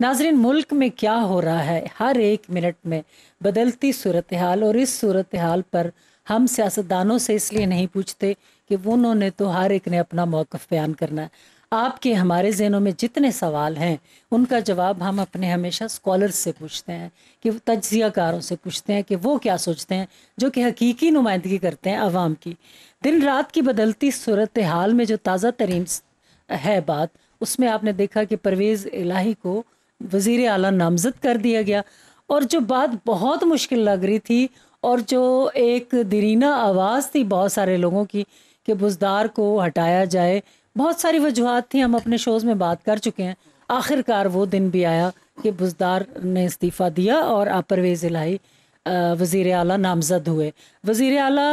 नाजरीन, मुल्क में क्या हो रहा है? हर एक मिनट में बदलती सूरत हाल और इस सूरत हाल पर हम सियासतदानों से इसलिए नहीं पूछते कि उन्होंने तो हर एक ने अपना मौक़ बयान करना है। आपके हमारे जहनों में जितने सवाल हैं, उनका जवाब हम अपने हमेशा स्कॉलर्स से पूछते हैं, कि तजिया कारों से पूछते हैं कि वो क्या सोचते हैं, जो कि हकीकी नुमाइंदगी करते हैं आवाम की। दिन रात की बदलती सूरत हाल में जो ताज़ा तरीन है बात, उसमें आपने देखा कि परवेज़ इलाही को वज़ी अला नामजद कर दिया गया। और जो बात बहुत मुश्किल लग रही थी और जो एक दरीना आवाज़ थी बहुत सारे लोगों की कि बुजदार को हटाया जाए। बहुत सारी वजूहत थी, हम अपने शोज़ में बात कर चुके हैं। आखिरकार वो दिन भी आया कि बुजदार ने इस्तीफ़ा दिया और परवेज़ इलाही वज़ी अला नामजद हुए। वज़ी अला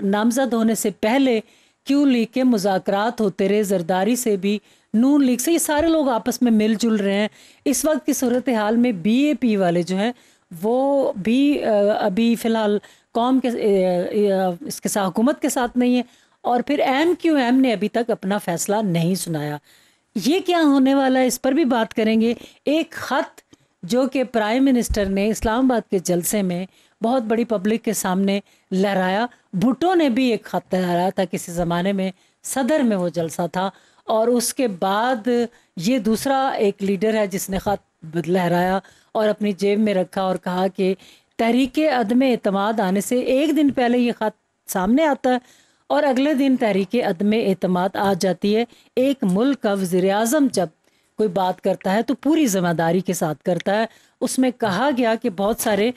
नामजद होने से पहले क्यों लीग के मुजाकर होते रहे? जरदारी से भी नून लीग से, ये सारे लोग आपस में मिलजुल रहे हैं। इस वक्त की सूरत हाल में बीएपी वाले जो हैं, वो भी अभी फ़िलहाल कौम के इसके साथ, हुकूमत के साथ नहीं है और फिर एम क्यू एम ने अभी तक अपना फ़ैसला नहीं सुनाया। ये क्या होने वाला है, इस पर भी बात करेंगे। एक ख़त जो कि प्राइम मिनिस्टर ने इस्लामाबाद के जलसे में बहुत बड़ी पब्लिक के सामने लहराया। भुट्टो ने भी एक ख़त लहराया था, किसी ज़माने में सदर में वो जलसा था। और उसके बाद ये दूसरा एक लीडर है जिसने ख़त लहराया और अपनी जेब में रखा और कहा कि तहरीक अदम अतमाद आने से एक दिन पहले ये ख़त सामने आता है और अगले दिन तहरीक अदम अतमाद आ जाती है एक मुल्क का वज़ी अजम जब कोई बात करता है तो पूरी ज़िम्मेदारी के साथ करता है। उसमें कहा गया कि बहुत सारे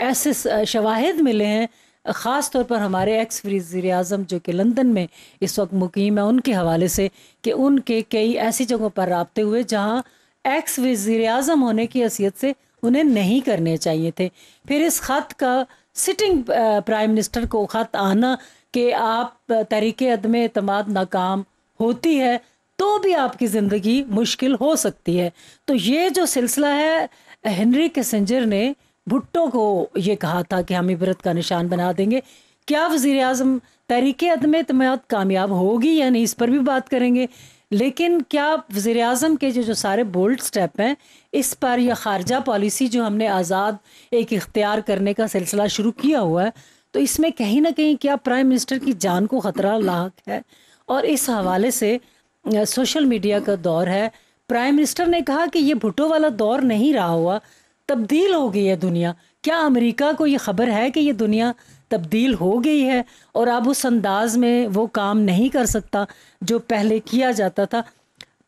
ऐसे शवाहद मिले हैं ख़ास तौर पर हमारे एक्स वज़ी अजम जो कि लंदन में इस वक्त मुकीम है, उनके हवाले से कि उनके कई ऐसी जगहों पर रबते हुए जहाँ एक्स वज़ी अजम होने की हैसियत से उन्हें नहीं करने चाहिए थे। फिर इस ख़त का सिटिंग प्राइम मिनिस्टर को ख़त आना कि आप तरीक़ अदम अतमाद नाकाम होती है तो भी आपकी ज़िंदगी मुश्किल हो सकती है। तो ये जो सिलसिला है, हेनरी कैसेंजर ने भुट्टो को ये कहा था कि हम इबरत का निशान बना देंगे। क्या वज़ी अजम तहरीक अदम अतमाद कामयाब होगी या नहीं, इस पर भी बात करेंगे। लेकिन क्या वज़ी अजम के जो जो सारे बोल्ड स्टेप हैं, इस पर यह खारजा पॉलिसी जो हमने आज़ाद एक इख्तियार करने का सिलसिला शुरू किया हुआ है तो इसमें कहीं ना कहीं क्या प्राइम मिनिस्टर की जान को ख़तरा लाक है? और इस हवाले से सोशल मीडिया का दौर है। प्राइम मिनिस्टर ने कहा कि ये भुट्टो वाला दौर नहीं रहा हुआ। तब्दील हो गई है दुनिया। क्या अमेरिका को ये ख़बर है कि ये दुनिया तब्दील हो गई है? और अब उस अंदाज में वो काम नहीं कर सकता जो पहले किया जाता था।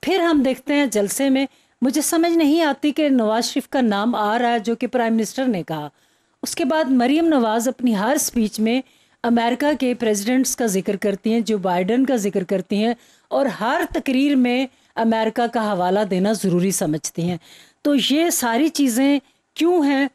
फिर हम देखते हैं जलसे में, मुझे समझ नहीं आती कि नवाज़ शरीफ का नाम आ रहा है जो कि प्राइम मिनिस्टर ने कहा। उसके बाद मरीम नवाज़ अपनी हर स्पीच में अमेरिका के प्रेसिडेंट्स का ज़िक्र करती हैं, जो बाइडन का ज़िक्र करती हैं, और हर तकरीर में अमेरिका का हवाला देना ज़रूरी समझती हैं। तो ये सारी चीज़ें क्यों हैं?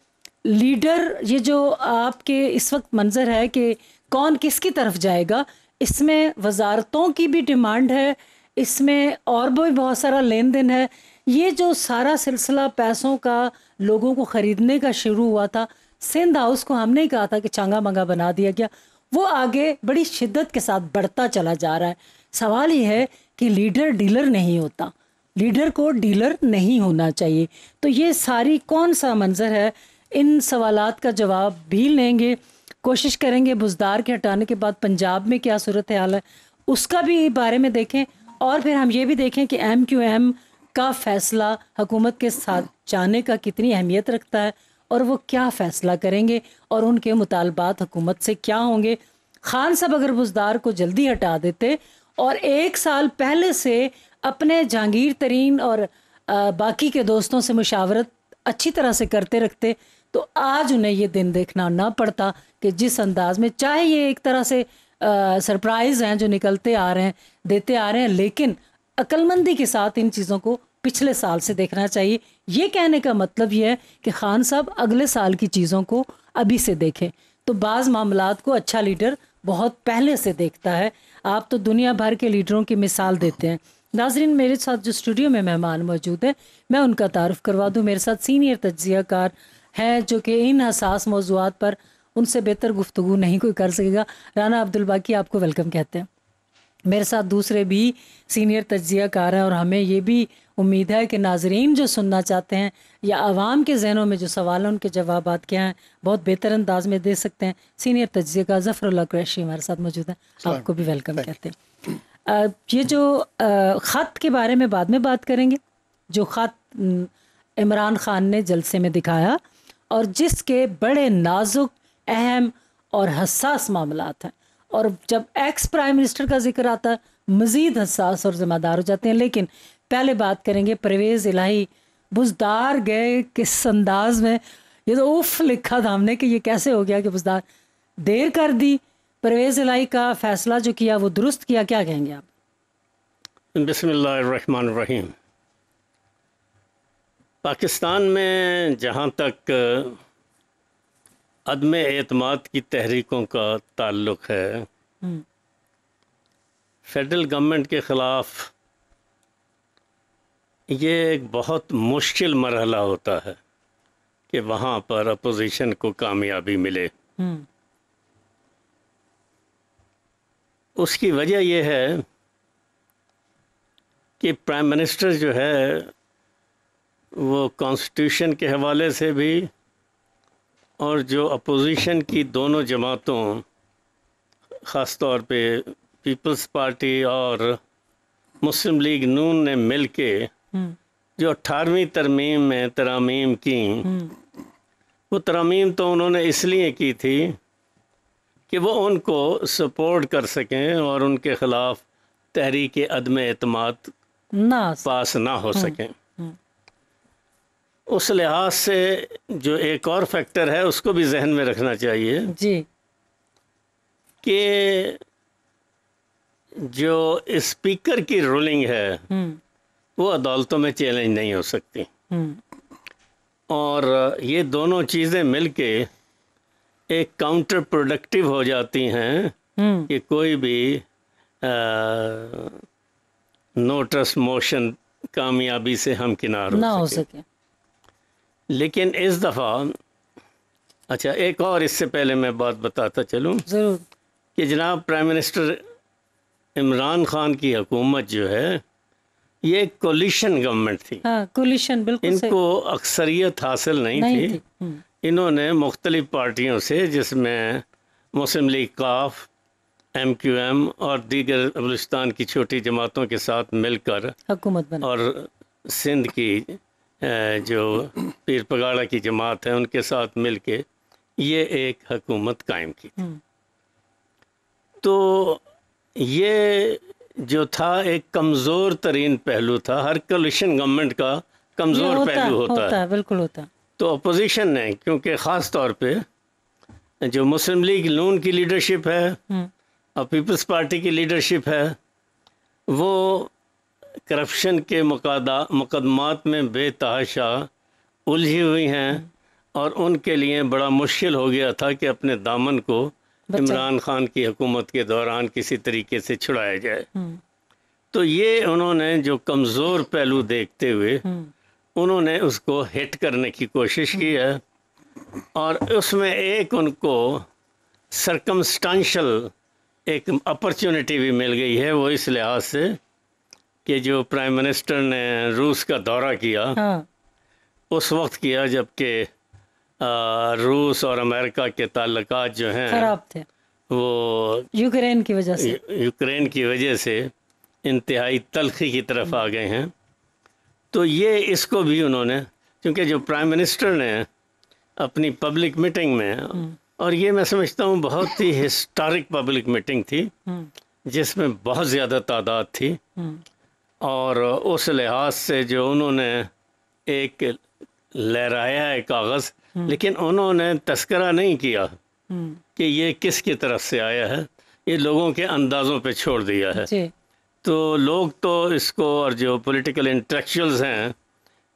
लीडर, ये जो आपके इस वक्त मंजर है कि कौन किसकी तरफ़ जाएगा, इसमें वजारतों की भी डिमांड है, इसमें और भी बहुत सारा लेन देन है। ये जो सारा सिलसिला पैसों का, लोगों को ख़रीदने का शुरू हुआ था, सिंध हाउस को हमने ही कहा था कि चांगा मंगा बना दिया गया, वो आगे बड़ी शिद्दत के साथ बढ़ता चला जा रहा है। सवाल ये है कि लीडर डीलर नहीं होता। लीडर को डीलर नहीं होना चाहिए। तो ये सारी कौन सा मंजर है? इन सवालात का जवाब भी लेंगे। कोशिश करेंगे बुजदार के हटाने के बाद पंजाब में क्या सूरत हाल है, उसका भी बारे में देखें। और फिर हम ये भी देखें कि एम क्यू एम का फ़ैसला हुकूमत के साथ जाने का कितनी अहमियत रखता है और वो क्या फ़ैसला करेंगे और उनके मुतालबात हुकूमत से क्या होंगे। खान साहब अगर बुजदार को जल्दी हटा देते और एक साल पहले से अपने जहांगीर तरीन और बाकी के दोस्तों से मुशावरत अच्छी तरह से करते रखते तो आज उन्हें ये दिन देखना ना पड़ता कि जिस अंदाज में, चाहे ये एक तरह से सरप्राइज़ हैं जो निकलते आ रहे हैं, देते आ रहे हैं, लेकिन अक्लमंदी के साथ इन चीज़ों को पिछले साल से देखना चाहिए। ये कहने का मतलब ये है कि खान साहब अगले साल की चीज़ों को अभी से देखें। तो बाज़ मामला को अच्छा लीडर बहुत पहले से देखता है। आप तो दुनिया भर के लीडरों की मिसाल देते हैं। नाजरीन, मेरे साथ जो स्टूडियो में मेहमान मौजूद हैं, मैं उनका तारफ़ करवा दूँ। मेरे साथ सीनियर तजिया कार हैं जो कि इन हसास मौजूद पर उनसे बेहतर गुफ्तु नहीं कोई कर सकेगा। राना अब्दुल बाकी आपको वेलकम कहते हैं। मेरे साथ दूसरे भी सीनियर तजिया कार हैं और हमें ये भी उम्मीद है कि नाजरीन जो सुनना चाहते हैं या आवाम के जहनों में जो सवाल हैं उनके जवाब क्या हैं बहुत बेहतर अंदाज में दे सकते हैं। सीनियर तजिएगा जफ़रुल्ला क्रैशी हमारे साथ मौजूद है। आपको भी वेलकम कहते हैं। ये जो ख़त के बारे में बाद में बात करेंगे जो ख़त इमरान ख़ान ने जलसे में दिखाया और जिसके बड़े नाजुक अहम और हसास मामला हैं। और जब एक्स प्राइम मिनिस्टर का ज़िक्र आता है मज़ीद हसास और ज़िम्मेदार हो जाते हैं। लेकिन पहले बात करेंगे परवेज़ इलाही। बुजदार गए किस अंदाज में? ये तो उफ लिखा था हमने कि ये कैसे हो गया कि बुजदार। देर कर दी। परवेज़ इलाही का फ़ैसला जो किया वो दुरुस्त किया क्या कहेंगे आप? बिस्मिल्लाहिर्रहमानिर्रहीम। पाकिस्तान में जहाँ तक अदम एतमाद की तहरीकों का ताल्लुक़ है हम्म। फेडरल गवर्नमेंट के ख़िलाफ़ ये एक बहुत मुश्किल मरहला होता है कि वहाँ पर अपोजिशन को कामयाबी मिले हम्म। उसकी वजह यह है कि प्राइम मिनिस्टर जो है वो कॉन्स्टिट्यूशन के हवाले से भी और जो अपोजिशन की दोनों जमातों ख़ास तौर पे पीपल्स पार्टी और मुस्लिम लीग नून ने मिल के। जो अठारहवीं तरमीम में तरामीम की हम्म। वो तरमीम तो उन्होंने इसलिए की थी कि वो उनको सपोर्ट कर सकें और उनके ख़िलाफ़ तहरीक अदम अतमाद पास ना हो हम्म। सकें उस लिहाज से जो एक और फैक्टर है उसको भी जहन में रखना चाहिए जी कि जो स्पीकर की रूलिंग है हम्म। वो अदालतों में चैलेंज नहीं हो सकती हम्म। और ये दोनों चीज़ें मिलके एक काउंटर प्रोडक्टिव हो जाती हैं हम्म। कि कोई भी नोटस मोशन कामयाबी से हम किनार ना हो सके लेकिन इस दफ़ा अच्छा एक और इससे पहले मैं बात बताता चलूँ ज़रूर कि जनाब प्राइम मिनिस्टर इमरान खान की हुकूमत जो है ये एक कोलिशन गवर्नमेंट थी हाँ, कोलिशन बिल्कुल इनको अक्सरियत हासिल नहीं, नहीं थी, थी। हम्म। इन्होंने मुख्तलिफ़ पार्टियों से जिसमें मुस्लिम लीग काफ एम क्यू एम और दीगर बलुस्तान की छोटी जमातों के साथ मिलकर हुकूमत और सिंध की जो पीर पगाड़ा की जमात है उनके साथ मिल के ये एक हकूमत कायम की हम्म। तो ये जो था एक कमज़ोर तरीन पहलू था हर कलिशन गवर्नमेंट का कमज़ोर पहलू होता, होता है। बिल्कुल होता। तो अपोजिशन ने क्योंकि ख़ास तौर पे जो मुस्लिम लीग नून की लीडरशिप है हम्म। और पीपल्स पार्टी की लीडरशिप है वो करप्शन के मुकदमात में बेतहाशा उलझी हुई हैं और उनके लिए बड़ा मुश्किल हो गया था कि अपने दामन को इमरान खान की हुकूमत के दौरान किसी तरीके से छुड़ाया जाए हम्म। तो ये उन्होंने जो कमज़ोर पहलू देखते हुए हम्म। उन्होंने उसको हिट करने की कोशिश की है और उसमें एक उनको सरकमस्टांशल एक अपॉर्चुनिटी भी मिल गई है वो इस लिहाज से कि जो प्राइम मिनिस्टर ने रूस का दौरा किया हाँ। उस वक्त किया जबकि रूस और अमेरिका के ताल्लुक जो हैं खराब थे वो यूक्रेन की वजह से यूक्रेन की वजह से इंतहाई तलखी की तरफ़ आ गए हैं तो ये इसको भी उन्होंने क्योंकि जो प्राइम मिनिस्टर ने अपनी पब्लिक मीटिंग में हम्म। और ये मैं समझता हूँ बहुत ही हिस्टोरिक पब्लिक मीटिंग थी हम्म। जिसमें बहुत ज़्यादा तादाद थी हम्म। और उस लिहाज से जो उन्होंने एक लहराया है कागज़ हम्म। लेकिन उन्होंने तस्करा नहीं किया हम्म। कि ये किस की तरफ़ से आया है ये लोगों के अंदाज़ों पे छोड़ दिया है तो लोग तो इसको और जो पॉलिटिकल इंटेलेक्चुअल्स हैं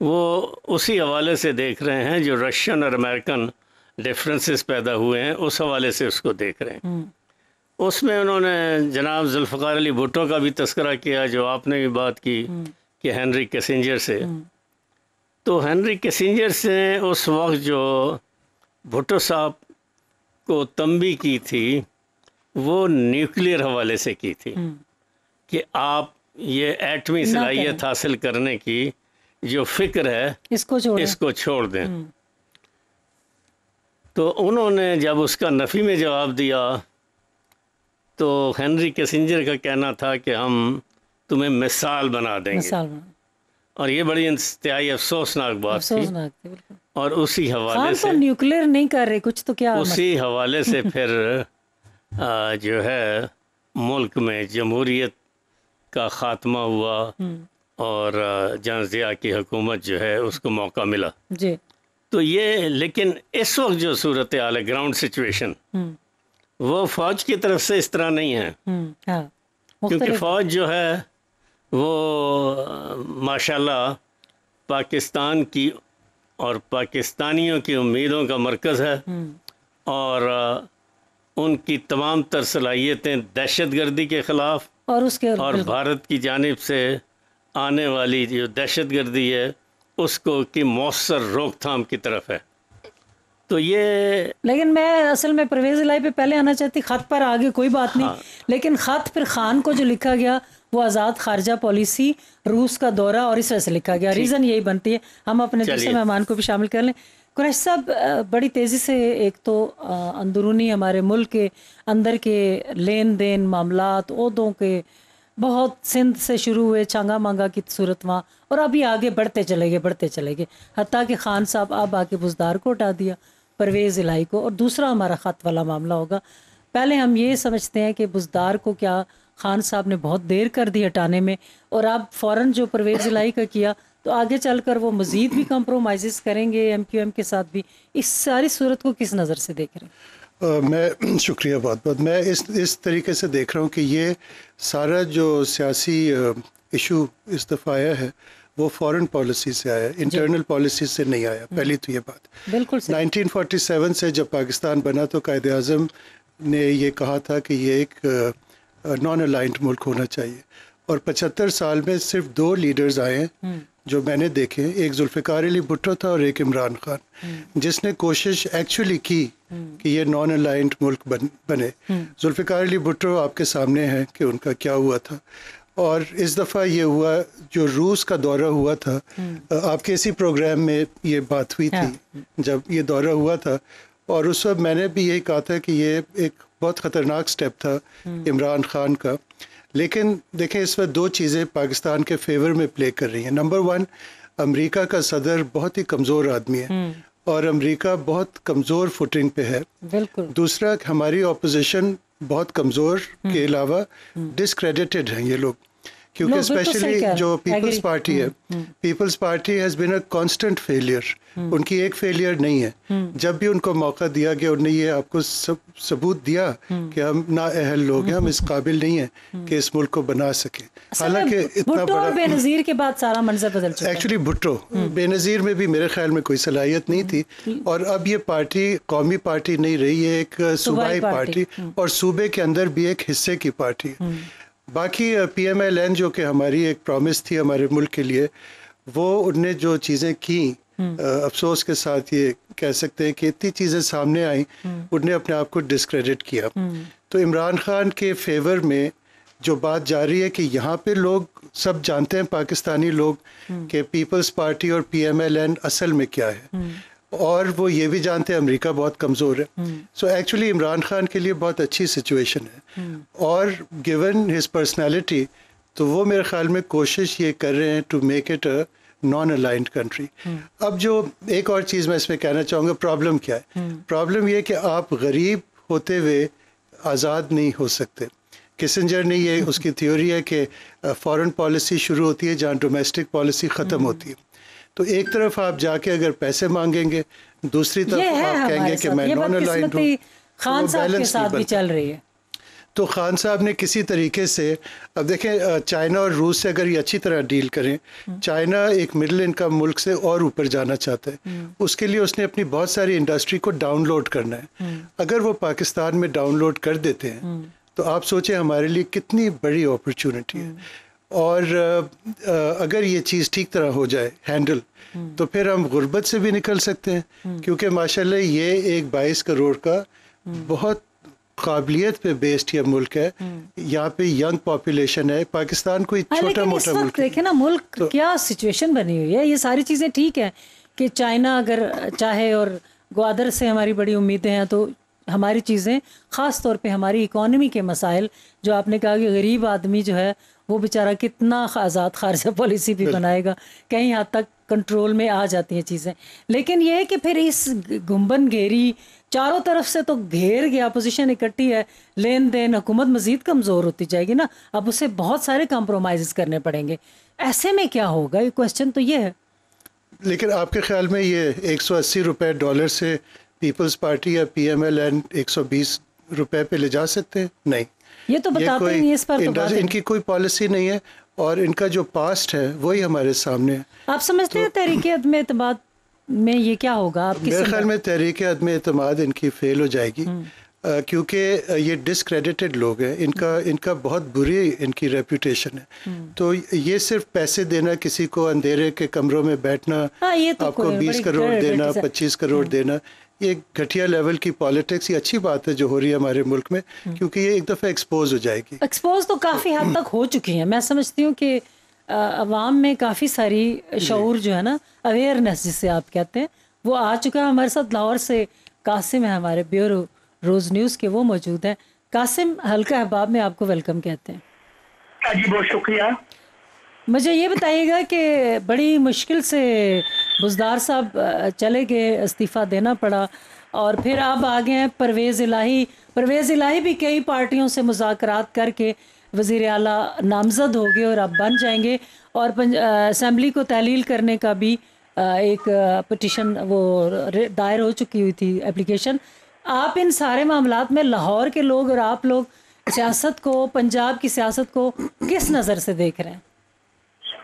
वो उसी हवाले से देख रहे हैं जो रशियन और अमेरिकन डिफरेंसेस पैदा हुए हैं उस हवाले से उसको देख रहे हैं हम्म। उसमें उन्होंने जनाब जुल्फ़ार अली भुट्टो का भी तस्करा किया जो आपने भी बात की। कि हेनरी कैसेंजर से। तो हेनरी कैसेंजर से उस वक्त जो भुट्टो साहब को तंबी की थी वो न्यूक्लियर हवाले से की थी। हम्म। कि आप ये एटमी सलाहियत हासिल करने की जो फ़िक्र है इसको छोड़। इसको छोड़ दें। तो उन्होंने जब उसका नफ़ी में जवाब दिया तो हेनरी कैसेंजर का कहना था कि हम तुम्हें मिसाल बना देंगे। मिसाल बना। और ये बड़ी इंतहाई अफसोसनाक बात अफसोसनाक थी थी और उसी हवाले से तो न्यूक्लियर नहीं कर रहे कुछ तो क्या उसी हवाले से फिर आ, जो है मुल्क में जमहूरियत का ख़ात्मा हुआ हम्म, और जहाँ ज़िया की हुकूमत जो है उसको मौका मिला। जी। तो ये लेकिन इस वक्त जो सूरत हाल है ग्राउंड सिचुएशन हम्म, वो फ़ौज की तरफ़ से इस तरह नहीं है। हम्म, हाँ। क्योंकि फ़ौज जो है वो माशाल्लाह पाकिस्तान की और पाकिस्तानियों की उम्मीदों का मरकज़ है। हम्म, और उनकी तमाम तर सलाहियतें दहशत गर्दी के ख़िलाफ़ और उसके और भारत की जानिब से आने वाली जो दहशत गर्दी है उसको की मौसर रोकथाम की तरफ़ है। तो ये लेकिन मैं असल में परवेज इलाही पे पहले आना चाहती खत पर आगे कोई बात हाँ। नहीं। लेकिन खत फिर खान को जो लिखा गया वो आज़ाद खारजा पॉलिसी रूस का दौरा और इस वजह से लिखा गया। रीज़न यही बनती है हम अपने दूसरे मेहमान को भी शामिल कर लें। कुरैश साहब बड़ी तेज़ी से एक तो अंदरूनी हमारे मुल्क के अंदर के लेन देन मामलात उहदों के बहुत सिंध से शुरू हुए चांगा मांगा की सूरत वहाँ और अभी आगे बढ़ते चले गए बढ़ते चले गए। हती कि खान साहब अब आके बुजदार को हटा दिया। परवेज़ इलाही को। और दूसरा हमारा ख़त वाला मामला होगा। पहले हम ये समझते हैं कि बुजदार को क्या खान साहब ने बहुत देर कर दी हटाने में और अब फ़ौरन जो परवेज़ इलाही का किया तो आगे चलकर वो मज़ीद भी कंप्रोमाइज़ करेंगे एम क्यू एम के साथ भी। इस सारी सूरत को किस नज़र से देख रहे हैं? अ, मैं शुक्रिया बहुत बहुत। मैं इस इस तरीके से देख रहा हूँ कि ये सारा जो सियासी इशू इस आया है वो फॉरेन पॉलिसी से आया इंटरनल पॉलिसी से नहीं आया पहली तो ये बात। बिल्कुल सही। 1947 से जब पाकिस्तान बना तो कायद अज़म ने ये कहा था कि ये एक नॉन अलाइंट मुल्क होना चाहिए। और 75 साल में सिर्फ़ दो लीडर्स आए हैं जो मैंने देखे एक जुल्फ़िकार अली भुट्टो था और एक इमरान खान। जिसने कोशिश एक्चुअली की कि ये नॉन अलाइंट मुल्क बन, बने। जुल्फ़िकार अली भुट्टो आपके सामने है कि उनका क्या हुआ था। और इस दफ़ा ये हुआ जो रूस का दौरा हुआ था आपके इसी प्रोग्राम में ये बात हुई थी जब ये दौरा हुआ था और उस वक्त मैंने भी यही कहा था कि ये एक बहुत ख़तरनाक स्टेप था इमरान खान का। लेकिन देखें इस वक्त दो चीज़ें पाकिस्तान के फेवर में प्ले कर रही हैं। नंबर वन अमेरिका का सदर बहुत ही कमज़ोर आदमी है और अमेरिका बहुत कमज़ोर फुटिंग पे है। बिल्कुल। दूसरा हमारी ऑपोजिशन बहुत कमज़ोर के अलावा डिसक्रेडिटेड हैं ये लोग। क्योंकि बिल्कुल सही स्पेशली रहे जो पीपल्स पार्टी है। Peoples Party has been a constant failure उनकी एक फेलियर नहीं है। जब भी उनको मौका दिया गया उन्होंने ये आपको सब सबूत दिया कि हम ना अहल लोग हैं हम इस काबिल नहीं हैं कि इस मुल्क को बना सके। हालाँकि इतना बड़ा बेनजीर के बाद सारा मंजर बदल चुका है। एक्चुअली भुट्टो बेनज़ीर में भी मेरे ख्याल में कोई सलाहियत नहीं थी। और अब ये पार्टी कौमी पार्टी नहीं रही है एक सूबाई। पार्टी। और सूबे के अंदर भी एक हिस्से की पार्टी है। बाकी पी एम एल एन जो कि हमारी एक प्रॉमिस थी हमारे मुल्क के लिए वो उनने जो चीज़ें की अफसोस के साथ ये कह सकते हैं कि इतनी चीज़ें सामने आई उनने अपने आप को डिस्क्रेडिट किया। तो इमरान खान के फेवर में जो बात जा रही है कि यहाँ पे लोग सब जानते हैं पाकिस्तानी लोग कि पीपल्स पार्टी और पी एम एल एन असल में क्या है। और वो ये भी जानते हैं अमेरिका बहुत कमज़ोर है। सो एक्चुअली इमरान खान के लिए बहुत अच्छी सिचुएशन है। और गिवन हिज पर्सनैलिटी तो वो मेरे ख्याल में कोशिश ये कर रहे हैं to make it a non aligned country अब जो एक और चीज़ मैं इसमें कहना चाहूँगा प्रॉब्लम क्या है? प्रॉब्लम ये कि आप गरीब होते हुए आज़ाद नहीं हो सकते। किसिंजर ने ये उसकी थ्योरी है कि फॉरेन पॉलिसी शुरू होती है जहाँ डोमेस्टिक पॉलिसी ख़त्म होती है। तो एक तरफ़ आप जाके अगर पैसे मांगेंगे दूसरी तरफ़ आप कहेंगे कि मैं नॉन अलाइंड हूँ खान तो साहब के साथ भी चल रही है। तो खान साहब ने किसी तरीके से अब देखें चाइना और रूस से अगर ये अच्छी तरह डील करें चाइना एक मिडिल इनकम मुल्क से और ऊपर जाना चाहता है। उसके लिए उसने अपनी बहुत सारी इंडस्ट्री को डाउनलोड करना है। अगर वो पाकिस्तान में डाउनलोड कर देते हैं तो आप सोचें हमारे लिए कितनी बड़ी अपॉर्चुनिटी है। और अगर ये चीज़ ठीक तरह हो जाए हैंडल तो फिर हम गुर्बत से भी निकल सकते हैं। क्योंकि माशाल्लाह ये एक बाईस करोड़ का बहुत काबिलियत पे बेस्ड ये मुल्क है। यहाँ पे यंग पॉपुलेशन है। पाकिस्तान कोई हाँ, छोटा मोटा मुल्क देखे ना मुल्क तो, क्या सिचुएशन बनी हुई है? ये सारी चीज़ें ठीक है कि चाइना अगर चाहे और ग्वादर से हमारी बड़ी उम्मीदें हैं तो हमारी चीज़ें ख़ास तौर पे हमारी इकोनॉमी के मसाइल जो आपने कहा कि गरीब आदमी जो है वो बेचारा कितना आज़ाद खारजा पॉलिसी भी बनाएगा। कहीं हद तक कंट्रोल में आ जाती हैं चीज़ें। लेकिन ये है कि फिर इस गुम्बन घेरी चारों तरफ़ से तो घेर गया अपोजिशन इकट्ठी है। लेन देन हुकूमत मज़ीद कमज़ोर होती जाएगी ना। अब उसे बहुत सारे कॉम्प्रोमाइज़ करने पड़ेंगे। ऐसे में क्या होगा? ये क्वेश्चन तो ये है। लेकिन आपके ख्याल में ये 180 रुपए डॉलर से पीपल्स पार्टी या पीएमएल एक सौ बीस रुपए पे ले जा सकते हैं? नहीं। ये तो ये बताते कोई नहीं इस पर तो बात। इनकी कोई पॉलिसी नहीं है और इनका जो पास्ट है वही हमारे सामने है। आप समझते हैं तहरीके अदम एतमाद में ये क्या होगा? आपकी मेरे ख्याल में तहरीक अदम अतमाद इनकी फेल हो जाएगी। अ, क्योंकि ये डिसक्रेडिटेड लोग हैं। इनका इनका बहुत बुरी इनकी रेपुटेशन है। तो ये सिर्फ़ पैसे देना किसी को अंधेरे के कमरों में बैठना हाँ, ये तो आपको बीस करोड़ देना। पच्चीस करोड़ देना ये घटिया लेवल की पॉलिटिक्स ये अच्छी बात है जो हो रही है हमारे मुल्क में क्योंकि ये एक दफ़ा एक्सपोज हो जाएगी। एक्सपोज तो काफ़ी हद तक हो चुकी हैं। मैं समझती हूँ कि अवाम में काफ़ी सारी शऊर जो है ना अवेयरनेस जिसे आप कहते हैं वो आ चुका है। हमारे साथ लाहौर से कासिम है हमारे ब्यूरो रोज़ न्यूज़ के वो मौजूद हैं। कासिम हल्का अहबाब में आपको वेलकम कहते हैं। हाँ जी बहुत शुक्रिया। मुझे ये बताइएगा कि बड़ी मुश्किल से बुजदार साहब चले गए, इस्तीफ़ा देना पड़ा। और फिर अब आ गए हैं परवेज़ इलाही। परवेज़ इलाही भी कई पार्टियों से मुजाकरात करके वज़ीर आला नामज़द हो गए और अब बन जाएँगे। और असम्बली को तहलील करने का भी एक पटिशन वो दायर हो चुकी हुई थी एप्लीकेशन आप इन सारे मामलात में लाहौर के लोग और आप लोग सियासत को, पंजाब की सियासत को किस नज़र से देख रहे हाँ?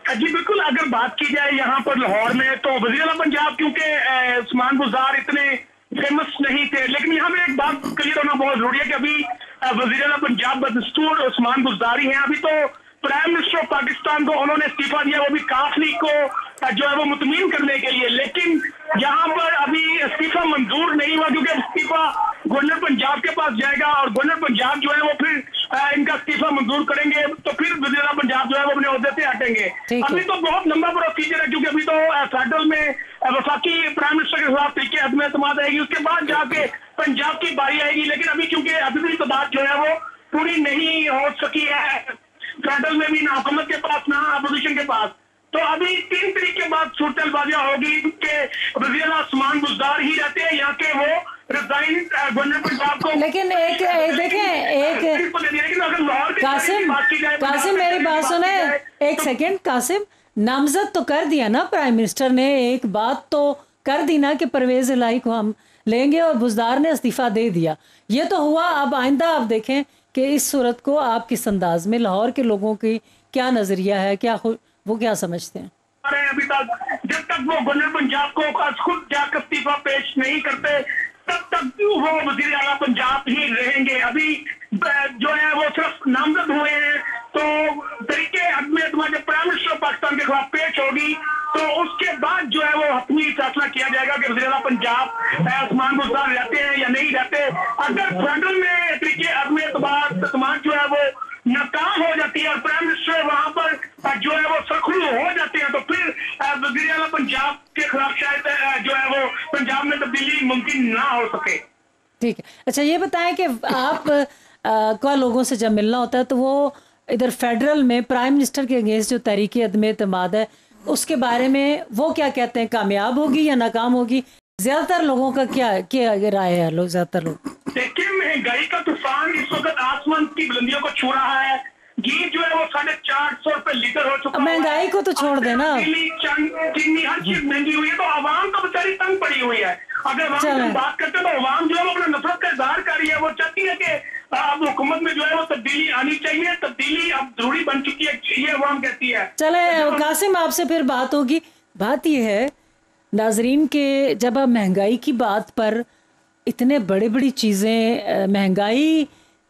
जी, बिल्कुल, अगर बात की जाए यहाँ पर लाहौर में तो वज़ीर पंजाब, क्योंकि उस्मान गुजार इतने फ़ेमस नहीं थे, लेकिन यहाँ पे एक बात क्लियर होना बहुत ज़रूरी है कि अभी वज़ीर अला पंजाब बदस्तूर उस्मान गुजार ही। अभी तो प्राइम मिनिस्टर ऑफ़ पाकिस्तान को उन्होंने इस्तीफा दिया, वो भी काफली को जो है वो मुतमिन करने के लिए। लेकिन यहाँ पर अभी इस्तीफा मंजूर नहीं हुआ क्योंकि इस्तीफा गवर्नर पंजाब के पास जाएगा और गवर्नर पंजाब जो है वो फिर इनका इस्तीफा मंजूर करेंगे तो फिर वज़ीर पंजाब जो है वो अपने अहदे से हटेंगे। अभी तो बहुत लंबा प्रोसीजर है क्योंकि अभी तो फेडरल में वफाकी प्राइम मिनिस्टर के खिलाफ तरीके अदम एतमाद आएगी उसके बाद जाके पंजाब की बारी आएगी। लेकिन अभी क्योंकि अभी भी इतदाद जो है वो पूरी नहीं हो सकी है फेडरल में भी ना हुकूमत के पास ना अपोजिशन के पास। तो अभी तीन तरीक के बाद सूरत बाजियाँ होगी। कि वज़ीर आसमान गुजार ही रहते हैं। यहाँ के वो रिजाइन गवर्नर पंजाब को लेकिन एक- एक देखें, एक- कासिम कासिम मेरी बात सुने। एक सेकंड कासिम नामजद तो कर दिया ना प्राइम मिनिस्टर ने। एक बात तो कर दी ना कि परवेज इलाही को हम लेंगे और बुजदार ने इस्तीफा दे दिया। ये तो हुआ अब आइंदा आप देखें कि इस सूरत को आप किस अंदाज में लाहौर के लोगों की क्या नज़रिया है क्या वो क्या समझते हैं? अभी तक, जब तक वो गवर्नर पंजाब को खुद जाकर इस्तीफा पेश नहीं करते, तब तक वो वज़ीर आला पंजाब ही रहेंगे। अभी जो है वो सिर्फ़ नामजद हुए हैं तो तरीके अदम जब प्राइम मिनिस्टर पाकिस्तान के खिलाफ पेश होगी तो उसके बाद जो है वो हतमी फैसला किया जाएगा कि वज़ीर पंजाब आसमान गुजार रहते हैं या नहीं रहते। अगर फेडरल में तरीके अदम एतमाद जो है वो नाकाम हो जाती है और प्राइम मिनिस्टर वहाँ पर जो है वो सरखरू हो जाते हैं। तो फिर वज़ीर आला पंजाब के खिलाफ शायद जो है वो पंजाब में तब्दीली मुमकिन ना हो सके। ठीक है। अच्छा ये बताएँ कि आप आ, का लोगों से जब मिलना होता है तो वो इधर फेडरल में प्राइम मिनिस्टर के अगेंस्ट जो तहरीकी अदम एतमाद है उसके बारे में वो क्या कहते हैं? कामयाब होगी या नाकाम होगी? ज़्यादातर लोगों का क्या क्या राय है? लोग ज़्यादातर लोग। देखिए महँगाई का तूफ़ान इस वक्त आसमान की बुलंदियों को छू रहा है। घी जो है वो साढ़े चार सौ रुपए लीटर हो चुका अब महँगाई को तो छोड़ देना। चीनी हर चीज़ महँगी हुई है तो आवाम तो बेचारी तंग पड़ी हुई है। अगर आवाम से हम बात करते हैं तो आवाम जो है वो अपना नफरत का इजहार कर रही है। वो चाहती है कि अब हुकूमत में जो है वो तब्दीली आनी चाहिए। तब्दीली अब ज़रूरी बन चुकी है ये आवाम कहती है। चले कासिम आपसे फिर बात होगी। बात यह है नाजरीन के जब आप महँगाई की बात पर इतने बड़े बड़ी चीज़ें महँगाई,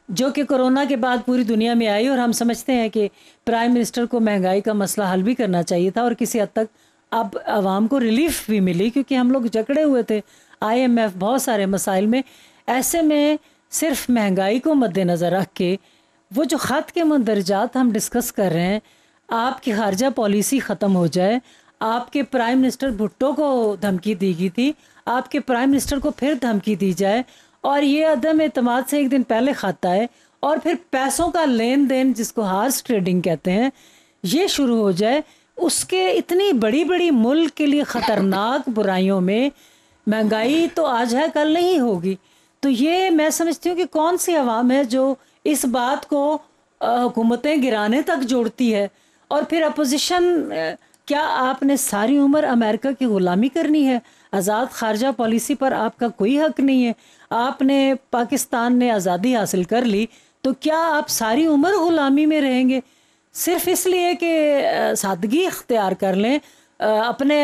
जो कि कोरोना के बाद पूरी दुनिया में आई और हम समझते हैं कि प्राइम मिनिस्टर को महँगाई का मसला हल भी करना चाहिए था और किसी हद तक अब आवाम को रिलीफ भी मिली क्योंकि हम लोग जकड़े हुए थे। आईएमएफ बहुत सारे मसाइल में ऐसे में सिर्फ़ महँगाई को मद्देनज़र रख के वो जो ख़त के मंदरजात हम डिस्कस कर रहे हैं, आपकी खारजा पॉलिसी ख़त्म हो जाए, आपके प्राइम मिनिस्टर भुट्टो को धमकी दी गई थी आपके प्राइम मिनिस्टर को फिर धमकी दी जाए और ये अदम अतमाद से एक दिन पहले खाता है और फिर पैसों का लेन देन जिसको हार्स ट्रेडिंग कहते हैं, ये शुरू हो जाए, उसके इतनी बड़ी बड़ी मुल्क के लिए ख़तरनाक बुराइयों में महँगाई तो आज है, कल नहीं होगी। तो ये मैं समझती हूँ कि कौन सी आवाम है जो इस बात को हुकूमतें गिराने तक जोड़ती है? और फिर अपोजिशन क्या आपने सारी उम्र अमेरिका की ग़ुलामी करनी है? आज़ाद खारजा पॉलिसी पर आपका कोई हक नहीं है। आपने पाकिस्तान ने आज़ादी हासिल कर ली तो क्या आप सारी उम्र ग़ुलामी में रहेंगे? सिर्फ़ इसलिए कि सादगी इख्तियार कर लें। अपने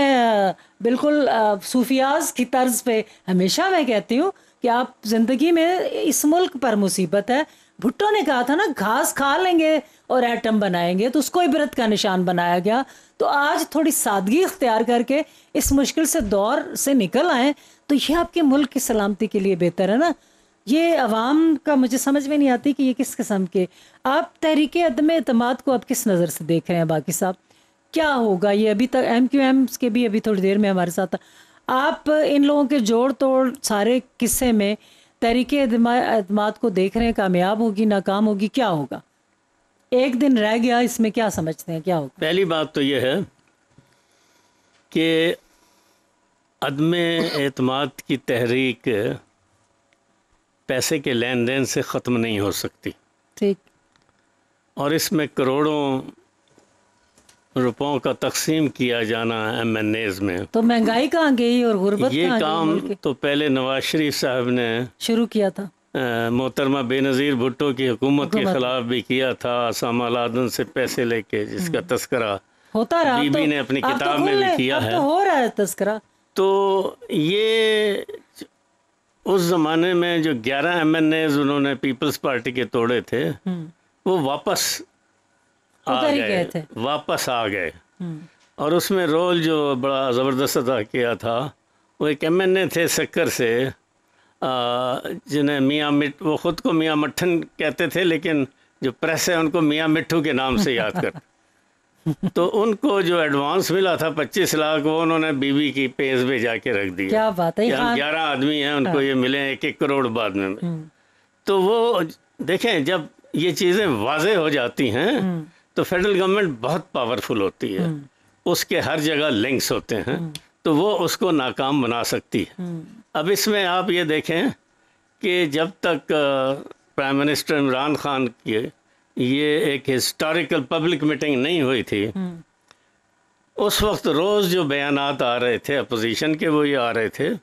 बिल्कुल सूफियाज की तर्ज पे हमेशा मैं कहती हूँ कि आप ज़िंदगी में इस मुल्क पर मुसीबत है। भुट्टो ने कहा था ना, घास खा लेंगे और एटम बनाएँगे तो उसको इबरत का निशान बनाया गया। तो आज थोड़ी सादगी इख्तियार करके इस मुश्किल से दौर से निकल आए। तो ये आपके मुल्क की सलामती के लिए बेहतर है ना? ये अवाम का मुझे समझ में नहीं आती कि ये किस किस्म के। आप तहरीक अदम अतमाद को आप किस नज़र से देख रहे हैं, बाकी साहब? क्या होगा? ये अभी तक एम क्यू एम के भी अभी थोड़ी देर में हमारे साथ आप इन लोगों के जोड़ तोड़ सारे किस्से में तहरीक अदमाद को देख रहे हैं कामयाब होगी नाकाम होगी क्या होगा? एक दिन रह गया इसमें क्या समझते हैं क्या होगा? पहली बात तो यह है कि अदम एतमाद की तहरीक पैसे के लेन देन से ख़त्म नहीं हो सकती। ठीक। और इसमें करोड़ों रुपयों का तकसीम किया जाना एम एन एज में। तो महँगाई कहाँ गई और गुर्बत ये काम तो पहले नवाज़ शरीफ साहब ने शुरू किया था। मोहतरमा बेनज़ीर भुट्टो की हुकूमत के खिलाफ भी किया था असामा लादन से पैसे लेके जिसका हम्म। तस्करा होता रहा बीबी तो, ने अपनी किताब तो में भी किया है। तो हो रहा है तस्करा। तो ये उस ज़माने में जो 11 एम एन एज उन्होंने पीपल्स पार्टी के तोड़े थे हम्म। वो वापस आ गए थे वापस आ गए हम्म। और उसमें रोल जो बड़ा ज़बरदस्त अदा किया था वो एक एम एन ए थे सक्कर से जिन्हें मियाँ मिट वो ख़ुद को मियाँ मट्ठन कहते थे लेकिन जो प्रेस है उनको मियाँ मिट्ठू के नाम से याद कर तो उनको जो एडवांस मिला था पच्चीस लाख वो उन्होंने बीवी की पेज में जाके रख दिया क्या बात है हम ग्यारह आदमी हैं उनको हाँ। ये मिले एक एक करोड़ बाद में हम्म। तो वो देखें जब ये चीज़ें वाजे हो जाती हैं हम्म। तो फेडरल गवर्नमेंट बहुत पावरफुल होती है हम्म। उसके हर जगह लिंक्स होते हैं हम्म। तो वो उसको नाकाम बना सकती है हम्म। अब इसमें आप ये देखें कि जब तक प्राइम मिनिस्टर इमरान खान की ये एक हिस्टोरिकल पब्लिक मीटिंग नहीं हुई थी उस वक्त रोज़ जो बयान आ रहे थे अपोजिशन के वो ये आ रहे थे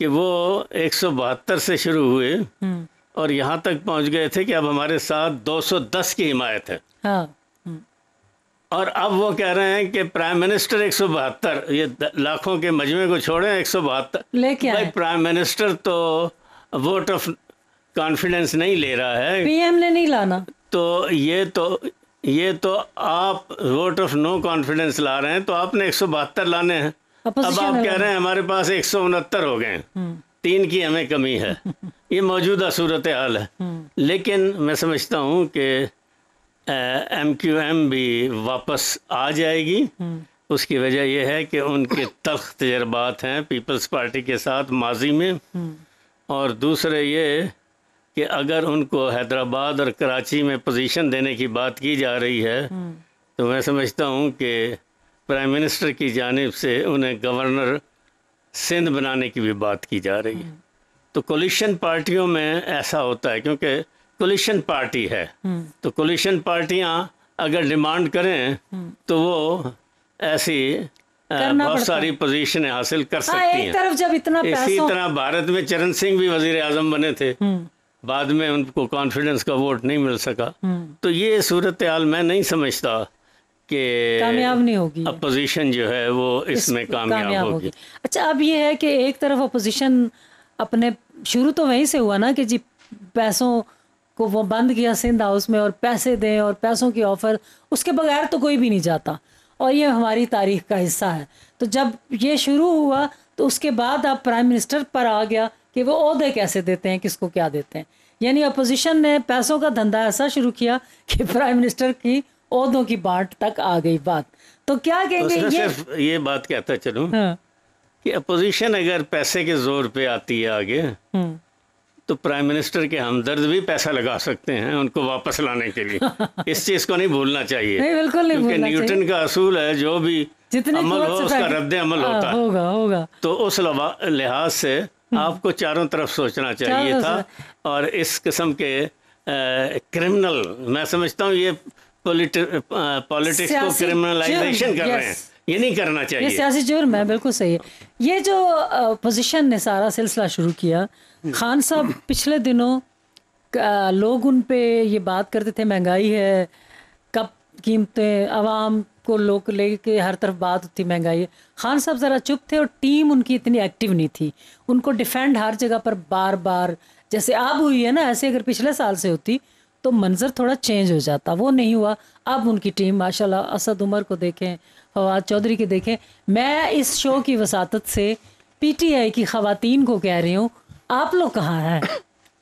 कि वो एक सौ बहत्तर से शुरू हुए और यहाँ तक पहुँच गए थे कि अब हमारे साथ 210 की हिमायत है। हाँ। और अब वो कह रहे हैं कि प्राइम मिनिस्टर एक सौ बहत्तर ये लाखों के मजमे को छोड़े एक सौ बहत्तर। भाई प्राइम मिनिस्टर तो वोट ऑफ़ कॉन्फिडेंस नहीं ले रहा है। पीएम ने नहीं लाना। तो ये तो ये तो आप वोट ऑफ़ नो कॉन्फिडेंस ला रहे हैं तो आपने एक सौ बहत्तर लाने हैं। अब आप कह रहे हैं हमारे पास एक सौ उनहत्तर हो गए हम्म। तीन की हमें कमी है। ये मौजूदा सूरत हाल है हम्म। लेकिन मैं समझता हूँ कि एम क्यू एम भी वापस आ जाएगी हम्म। उसकी वजह यह है कि उनके तख्त तजर्बात हैं पीपल्स पार्टी के साथ माजी में हम्म। और दूसरे ये कि अगर उनको हैदराबाद और कराची में पोजीशन देने की बात की जा रही है। तो मैं समझता हूँ कि प्राइम मिनिस्टर की जानब से उन्हें गवर्नर सिंध बनाने की भी बात की जा रही है तो कोलिशन पार्टियों में ऐसा होता है क्योंकि कोलिशन पार्टी है। हम्म। तो कोलिशन पार्टियाँ अगर डिमांड करें हम्म। तो वो ऐसी बहुत सारी पोजीशन हासिल कर हाँ, सकती हैं। तरफ़ जब इतना इसी तरह भारत में चरण सिंह भी वज़ीर आज़म बने थे। हम्म। बाद में उनको कॉन्फिडेंस का वोट नहीं मिल सका। तो ये सूरत हाल मैं नहीं समझता कि कामयाब नहीं होगी। अपोजिशन जो है वो इसमें इस कामयाब, होगी। अच्छा अब ये है कि एक तरफ़ अपोजिशन अपने शुरू तो वहीं से हुआ ना कि जी पैसों को वो बंद किया सिंध हाउस में और पैसे दें और पैसों की ऑफ़र उसके बगैर तो कोई भी नहीं जाता। और ये हमारी तारीख का हिस्सा है। तो जब ये शुरू हुआ तो उसके बाद अब प्राइम मिनिस्टर पर आ गया कि वो अहदे कैसे देते हैं किसको क्या देते हैं। यानी अपोजिशन ने पैसों का धंधा ऐसा शुरू किया कि प्राइम मिनिस्टर की अहदों की बांट तक आ गई बात। तो क्या कहेंगे उसमें ये ये बात कहता चलूँ हाँ, कि अपोजिशन अगर पैसे के ज़ोर पे आती है आगे हम्म, तो प्राइम मिनिस्टर के हमदर्द भी पैसा लगा सकते हैं उनको वापस लाने के लिए। इस चीज़ को नहीं भूलना चाहिए। नहीं बिल्कुल नहीं क्योंकि न्यूटन का असूल है जो भी जितने अमल हो उसका रद्द अमल हाँ, होता है। होगा होगा। तो उस लिहाज से आपको चारों तरफ़ सोचना चाहिए था। और इस किस्म के क्रिमिनल मैं समझता हूँ ये पॉलिटिक्स को क्रिमिनलाइजेशन कर रहे हैं. ये नहीं करना चाहिए। ये सियासी जुर्म है बिल्कुल सही है। ये जो पोजीशन ने सारा सिलसिला शुरू किया खान साहब पिछले दिनों लोग उन पे ये बात करते थे महँगाई है कब कीमतें आवाम को लोग लेके हर तरफ़ बात होती महँगाई है। खान साहब ज़रा चुप थे और टीम उनकी इतनी एक्टिव नहीं थी। उनको डिफेंड हर जगह पर बार बार जैसे अब हुई है ना ऐसे अगर पिछले साल से होती तो मंजर थोड़ा चेंज हो जाता। वो नहीं हुआ। अब उनकी टीम माशाल्लाह असद उमर को देखें फवाद चौधरी के देखें। मैं इस शो की वसात से पीटीआई की खवातीन को कह रही हूँ आप लोग कहाँ हैं?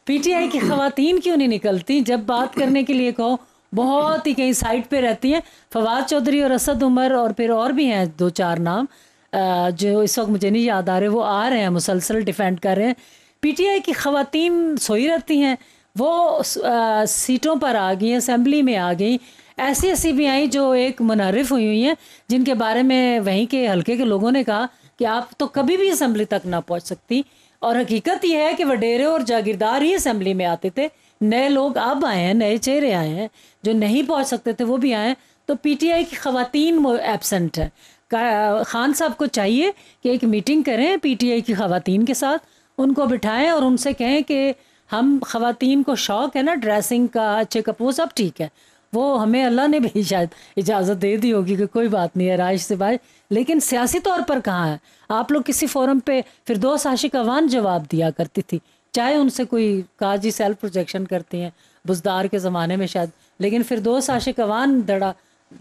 पीटीआई की खवातीन क्यों नहीं निकलती? जब बात करने के लिए कहो बहुत ही कहीं साइड पे रहती हैं। फवाद चौधरी और असद उमर और फिर और भी हैं दो चार नाम जो इस वक्त मुझे नहीं याद आ रहे वो आ रहे हैं मुसलसल डिफेंड कर रहे हैं। पीटीआई की खवातीन सोई रहती हैं वो अ, सीटों पर आ गई असम्बली में आ गई ऐसी ऐसी भी आई जो एक मुनरफ हुई हुई हैं, जिनके बारे में वहीं के हल्के के लोगों ने कहा कि आप तो कभी भी असम्बली तक ना पहुँच सकती। और हकीकत यह है कि वडेरे और जागीरदार ही असम्बली में आते थे। नए लोग अब आए हैं, नए चेहरे आए हैं, जो नहीं पहुँच सकते थे वो भी आए हैं। तो पीटीआई की खवातीन एबसेंट है। खान साहब को चाहिए कि एक मीटिंग करें पीटीआई की खवातीन के साथ। उनको बिठाएँ और उनसे कहें कि हम खवातीन को शौक है ना, ड्रेसिंग का, अच्छे कपड़ों, सब ठीक है। वो हमें अल्लाह ने भी शायद इजाज़त दे दी होगी कि कोई बात नहीं है राइश से भाई लेकिन सियासी तौर पर कहाँ है? आप लोग किसी फोरम पे फिर दो आशिक अवान जवाब दिया करती थी। चाहे उनसे कोई कहा जी सेल्फ प्रोजेक्शन करती हैं, बुजदार के ज़माने में शायद, लेकिन फिर दो आशिक अवान दड़ा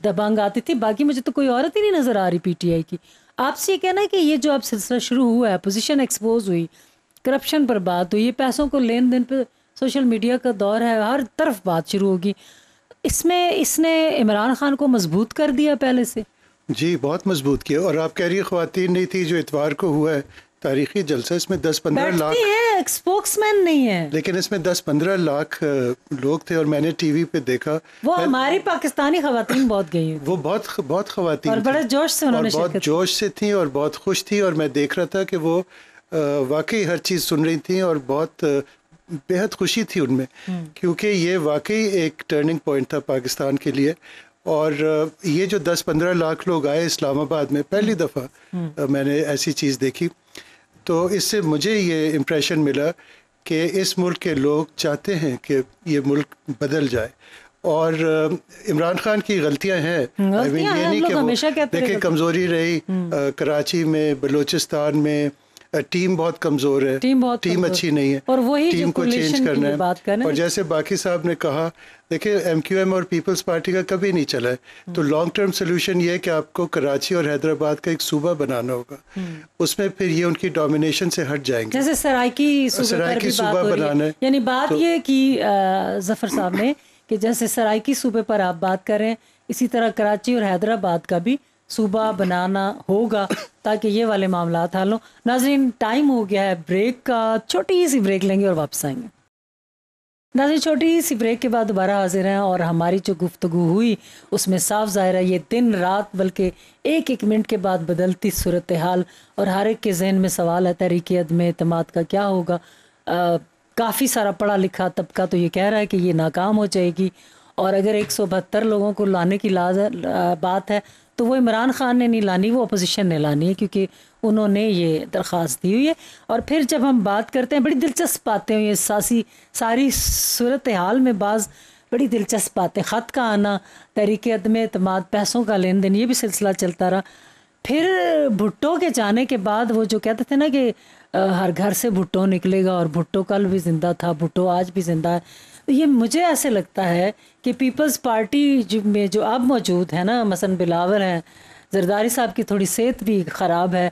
दबंग आती थी। बाकी मुझे तो कोई औरत ही नहीं नज़र आ रही पीटीआई की। आपसे ये कहना है कि ये जो अब सिलसिला शुरू हुआ है पोजिशन एक्सपोज हुई करप्शन पर बात हुई, ये पैसों को लेन देन पर सोशल मीडिया का दौर है, हर तरफ़ बात शुरू होगी। इसमें इसने इमरान खान को मज़बूत कर दिया पहले से? जी बहुत मज़बूत किया। और आप कह रही खातन नहीं थी जो इतवार को हुआ है। तारीखी जलसा इसमें दस पंद्रह लाख है स्पोक्समैन नहीं है। लेकिन इसमें दस पंद्रह लाख लोग थे और मैंने टीवी पे देखा। वो हमारी पाकिस्तानी खवातीन बहुत गई वो बहुत बहुत खवातीन और बड़े जोश से उन्होंने बहुत जोश से थी और बहुत खुश थी। और मैं देख रहा था कि वो वाकई हर चीज़ सुन रही थी और बहुत बेहद खुशी थी उनमें हम्म। क्योंकि ये वाकई एक टर्निंग पॉइंट था पाकिस्तान के लिए। और ये जो 10-15 लाख लोग आए इस्लामाबाद में पहली हम्म। दफ़ा मैंने ऐसी चीज़ देखी। तो इससे मुझे ये इम्प्रेशन मिला कि इस मुल्क के लोग चाहते हैं कि ये मुल्क बदल जाए। और इमरान खान की गलतियाँ हैं। आई मीन ये नहीं वो- देखिए कमज़ोरी रही कराची में बलूचिस्तान में टीम बहुत कमज़ोर है। टीम बहुत टीम। अच्छी नहीं है। और वही टीम को चेंज करना है। बात कर। रहे हैं और। जैसे बाकी साहब ने कहा देखिए एम क्यू एम और पीपल्स पार्टी का कभी नहीं चला है। तो लॉन्ग टर्म सोल्यूशन ये है कि आपको कराची और हैदराबाद का एक सूबा बनाना होगा। उसमें फिर ये उनकी डोमिनेशन से हट जाएँगे। जैसे सराइकी सराइकी सूबा बनाना है है। यानी बात तो- ये की ज़फ़र साहब ने कि जैसे सराइकी सूबे पर आप बात करें इसी तरह कराची और हैदराबाद का भी सूबा बनाना होगा ताकि ये वाले मामला हल हो। नाजरीन टाइम हो गया है ब्रेक का। छोटी सी ब्रेक लेंगे और वापस आएँगे। नाजरीन, छोटी सी ब्रेक के बाद दोबारा हाजिर हैं और हमारी जो गुफ्तगु हुई, उसमें साफ़ ज़ाहिर है, ये दिन रात बल्कि एक एक मिनट के बाद बदलती सूरत हाल और हर एक के जहन में सवाल है, तहरीक अदम अतमाद का क्या होगा? काफ़ी सारा पढ़ा लिखा तबका तो ये कह रहा है कि ये नाकाम हो जाएगी। और अगर एक सौ बहत्तर लोगों को लाने की लाज बात है तो वो इमरान खान ने नहीं लानी, वो अपोजिशन ने लानी है क्योंकि उन्होंने ये दरख्वास्त दी हुई है। और फिर जब हम बात करते हैं, बड़ी दिलचस्प बातें हुई हैं। सासी, सारी सूरत हाल में बाज़ बड़ी दिलचस्प बातें। ख़त का आना तहरीक अदम अतमाद पैसों का लेन देन ये भी सिलसिला चलता रहा। फिर भुट्टो के जाने के बाद वो जो कहते थे ना कि हर घर से भुट्टो निकलेगा और भुट्टो कल भी ज़िंदा था, भुट्टो आज भी ज़िंदा है। ये मुझे ऐसे लगता है कि पीपल्स पार्टी जो में जो अब मौजूद है ना मसन बिलावल हैं, जरदारी साहब की थोड़ी सेहत भी ख़राब है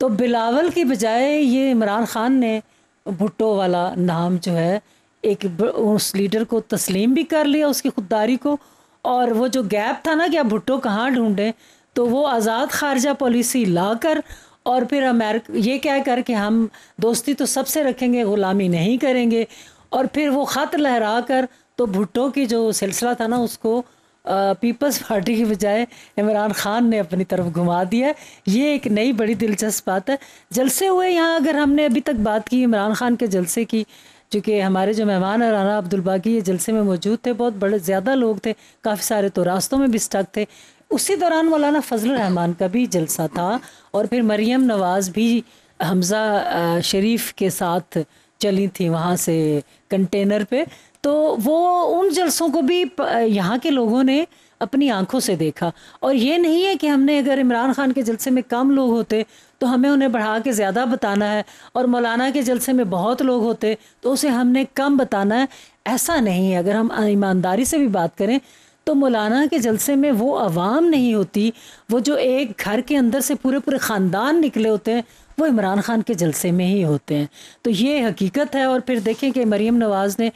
तो बिलावल की बजाय ये इमरान खान ने भुट्टो वाला नाम जो है, एक उस लीडर को तस्लीम भी कर लिया उसकी खुददारी को, और वो जो गैप था ना कि आप भुट्टो कहाँ ढूंढें तो वो आज़ाद खारजा पॉलिसी लाकर और फिर अमेरिक ये कह कर कि हम दोस्ती तो सबसे रखेंगे, ग़ुलामी नहीं करेंगे और फिर वो ख़त लहरा कर तो भुट्टो की जो सिलसिला था ना, उसको पीपल्स पार्टी की बजाय इमरान खान ने अपनी तरफ़ घुमा दिया। ये एक नई बड़ी दिलचस्प बात है। जलसे हुए यहाँ अगर हमने अभी तक बात की इमरान खान के जलसे की चूँकि हमारे जो मेहमान है, राना अब्दुल बाकी, ये जलसे में मौजूद थे, बहुत बड़े, ज़्यादा लोग थे, काफ़ी सारे तो रास्तों में भी स्टक थे। उसी दौरान मौलाना फजल रहमान का भी जलसा था और फिर मरियम नवाज़ भी हमज़ा शरीफ के साथ चली थी वहाँ से कंटेनर पे तो वो उन जलसों को भी यहाँ के लोगों ने अपनी आँखों से देखा। और ये नहीं है कि हमने अगर इमरान खान के जलसे में कम लोग होते तो हमें उन्हें बढ़ा के ज़्यादा बताना है, और मौलाना के जलसे में बहुत लोग होते तो उसे हमने कम बताना है। ऐसा नहीं है। अगर हम ईमानदारी से भी बात करें तो मौलाना के जलसे में वो आवाम नहीं होती, वो जो एक घर के अंदर से पूरे पूरे ख़ानदान निकले होते हैं वो इमरान खान के जलसे में ही होते हैं। तो ये हकीकत है और फिर देखें कि मरीम नवाज़ ने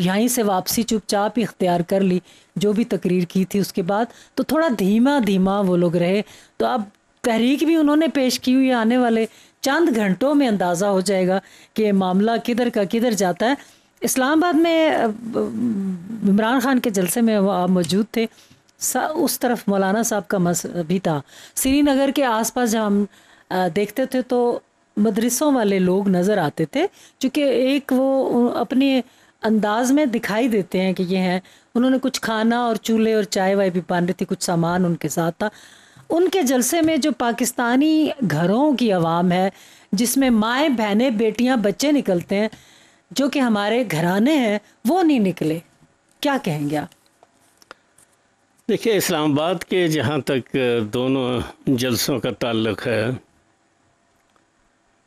यहीं से वापसी चुपचाप इख्तियार कर ली जो भी तकरीर की थी उसके बाद। तो थोड़ा धीमा धीमा वो लोग रहे। तो अब तहरीक भी उन्होंने पेश की हुई आने वाले चंद घंटों में अंदाज़ा हो जाएगा कि मामला किधर का किधर जाता है। इस्लामाबाद में इमरान खान के जलसे में आप मौजूद थे। उस तरफ़ मौलाना साहब का मस भी था। श्रीनगर के आसपास अ, देखते थे तो मदरसों वाले लोग नज़र आते थे, क्योंकि एक वो अपने अंदाज में दिखाई देते हैं कि ये हैं। उन्होंने कुछ खाना और चूल्हे और चाय वाय भी पान रही थी, कुछ सामान उनके साथ था। उनके जलसे में जो पाकिस्तानी घरों की आवाम है, जिसमें माएँ बहनें बेटियाँ बच्चे निकलते हैं, जो कि हमारे घराने हैं, वो नहीं निकले। क्या कहेंगे आप? देखिए, इस्लामाबाद के जहाँ तक दोनों जलसों का ताल्लुक है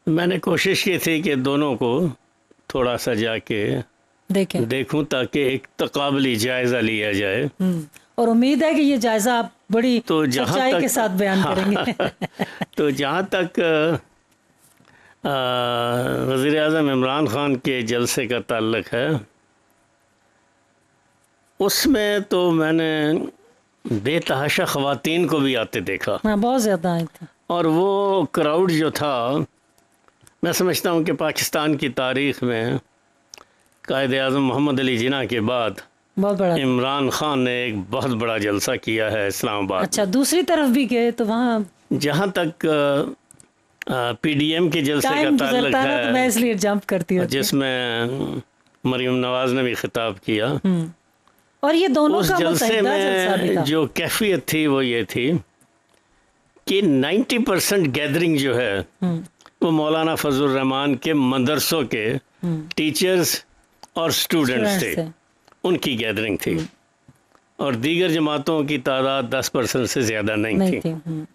मैंने कोशिश की थी कि दोनों को थोड़ा सा जाके देखें। देखूँ ताकि एक तकाबली जायज़ा लिया जाए। हम्म, और उम्मीद है कि ये जायजा आप बड़ी तो जहाँ तक के साथ बयान हाँ, करेंगे। तो जहाँ तक वज़ी अजम इमरान ख़ान के जलसे का ताल्लुक है उसमें तो मैंने बेतहाशा ख़वातीन को भी आते देखा। हाँ बहुत ज़्यादा आए थे। और वो क्राउड जो था मैं समझता हूँ कि पाकिस्तान की तारीख़ में कायद अज़म मोहम्मद अली जिना के बाद बहुत बड़ा इमरान ख़ान ने एक बहुत बड़ा जलसा किया है इस्लामाबाद अच्छा दूसरी तरफ़ भी गए तो वहाँ जहाँ तक पीडीएम के जलसे का ताल्लुक है तो मैं इसलिए जंप करती हूँ। जिसमें मरियम नवाज़ ने भी खिताब किया। हम्म। और ये दोनों उस का जलसे में जो कैफियत थी वो ये थी कि 90 परसेंट गैदरिंग जो है हम्म, वो मौलाना फजल रहमान के मदरसों के टीचर्स और स्टूडेंट्स थे। उनकी गैदरिंग थी। और दीगर जमातों की तादाद 10 परसेंट से ज़्यादा नहीं, नहीं थी। थी हम्म,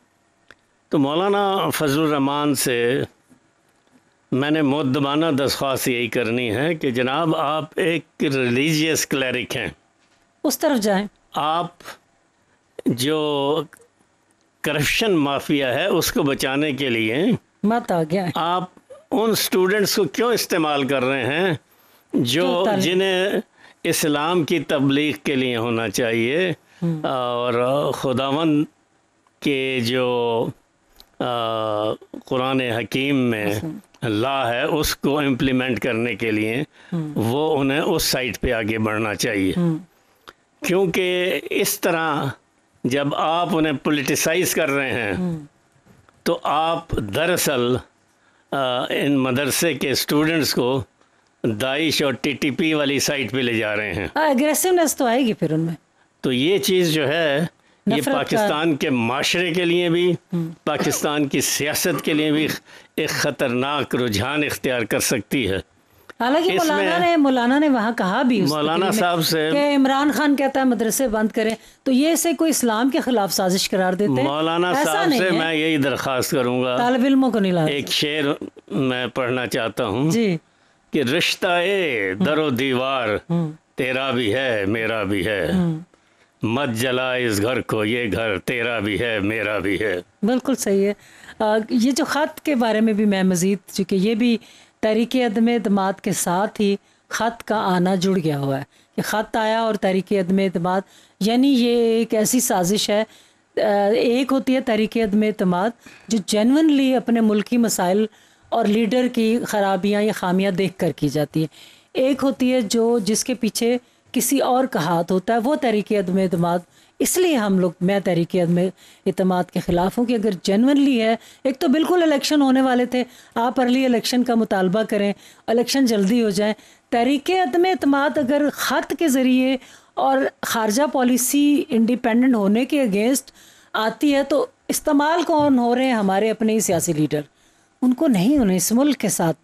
तो मौलाना फजल रहमान से मैंने मुद्दबाना दरख्वास्त यही करनी है कि जनाब आप एक रिलीजियस क्लरिक हैं। उस तरफ़ जाएँ। आप जो करप्शन माफिया है उसको बचाने के लिए मत आ गया आप उन स्टूडेंट्स को क्यों इस्तेमाल कर रहे हैं जो जिन्हें इस्लाम की तबलीग के लिए होना चाहिए? और खुदावंद के जो कुरान हकीम में ला है उसको इम्प्लीमेंट करने के लिए वो उन्हें उस साइड पे आगे बढ़ना चाहिए। क्योंकि इस तरह जब आप उन्हें पोलिटिसाइज कर रहे हैं तो आप दरअसल इन मदरसे के स्टूडेंट्स को दाइश और टीटीपी वाली साइट पे ले जा रहे हैं। एग्रेसिवनेस तो आएगी फिर उनमें। तो ये चीज़ जो है ये पाकिस्तान के माशरे के लिए भी पाकिस्तान की सियासत के लिए भी एक ख़तरनाक रुझान इख्तियार कर सकती है। हालाँकि मौलाना ने मौलाना ने वहाँ कहा भी मौलाना साहब से- कि इमरान खान कहता है मदरसे बंद करें। तो ये इसे कोई इस्लाम के खिलाफ साजिश करार देते हैं? मौलाना साहब से मैं यही दरख्वास्त करूँगा। तालब इल्मों को नहीं एक शेर मैं पढ़ना चाहता हूँ जी। कि रिश्ता ए दरो दीवार तेरा भी है मेरा भी है। मत जला इस घर को ये घर तेरा भी है मेरा भी है। बिल्कुल सही है। आ, ये जो ख़त के बारे में भी मैं मज़ीद चूँकि ये भी तहरीक अदम अतमाद के साथ ही ख़त का आना जुड़ गया हुआ है कि ख़त आया और तहरीक अदम अतमाद यानी ये एक ऐसी साजिश है एक होती है तहरीक अदम अतमाद जो जेनवनली अपने मुल्की मसाइल और लीडर की ख़राबियाँ या खामियाँ देख कर की जाती है। एक होती है जो जिसके पीछे किसी और का हाथ होता है, वो तहरीक अदम अतमाद इसलिए हम लोग, मैं तहरीक अतमाद के ख़िलाफ़ हूँ कि अगर जनवनली है, एक तो बिल्कुल इलेक्शन होने वाले थे, आप अर्ली इलेक्शन का मुतालबा करें इलेक्शन जल्दी हो जाए। तहरीक अदम अतमाद अगर ख़त के ज़रिए और ख़ारजा पॉलिसी इंडिपेंडेंट होने के अगेंस्ट आती है तो इस्तेमाल कौन हो रहे हैं हमारे अपने ही सियासी लीडर उनको नहीं उन्हें इस मुल्क के साथ।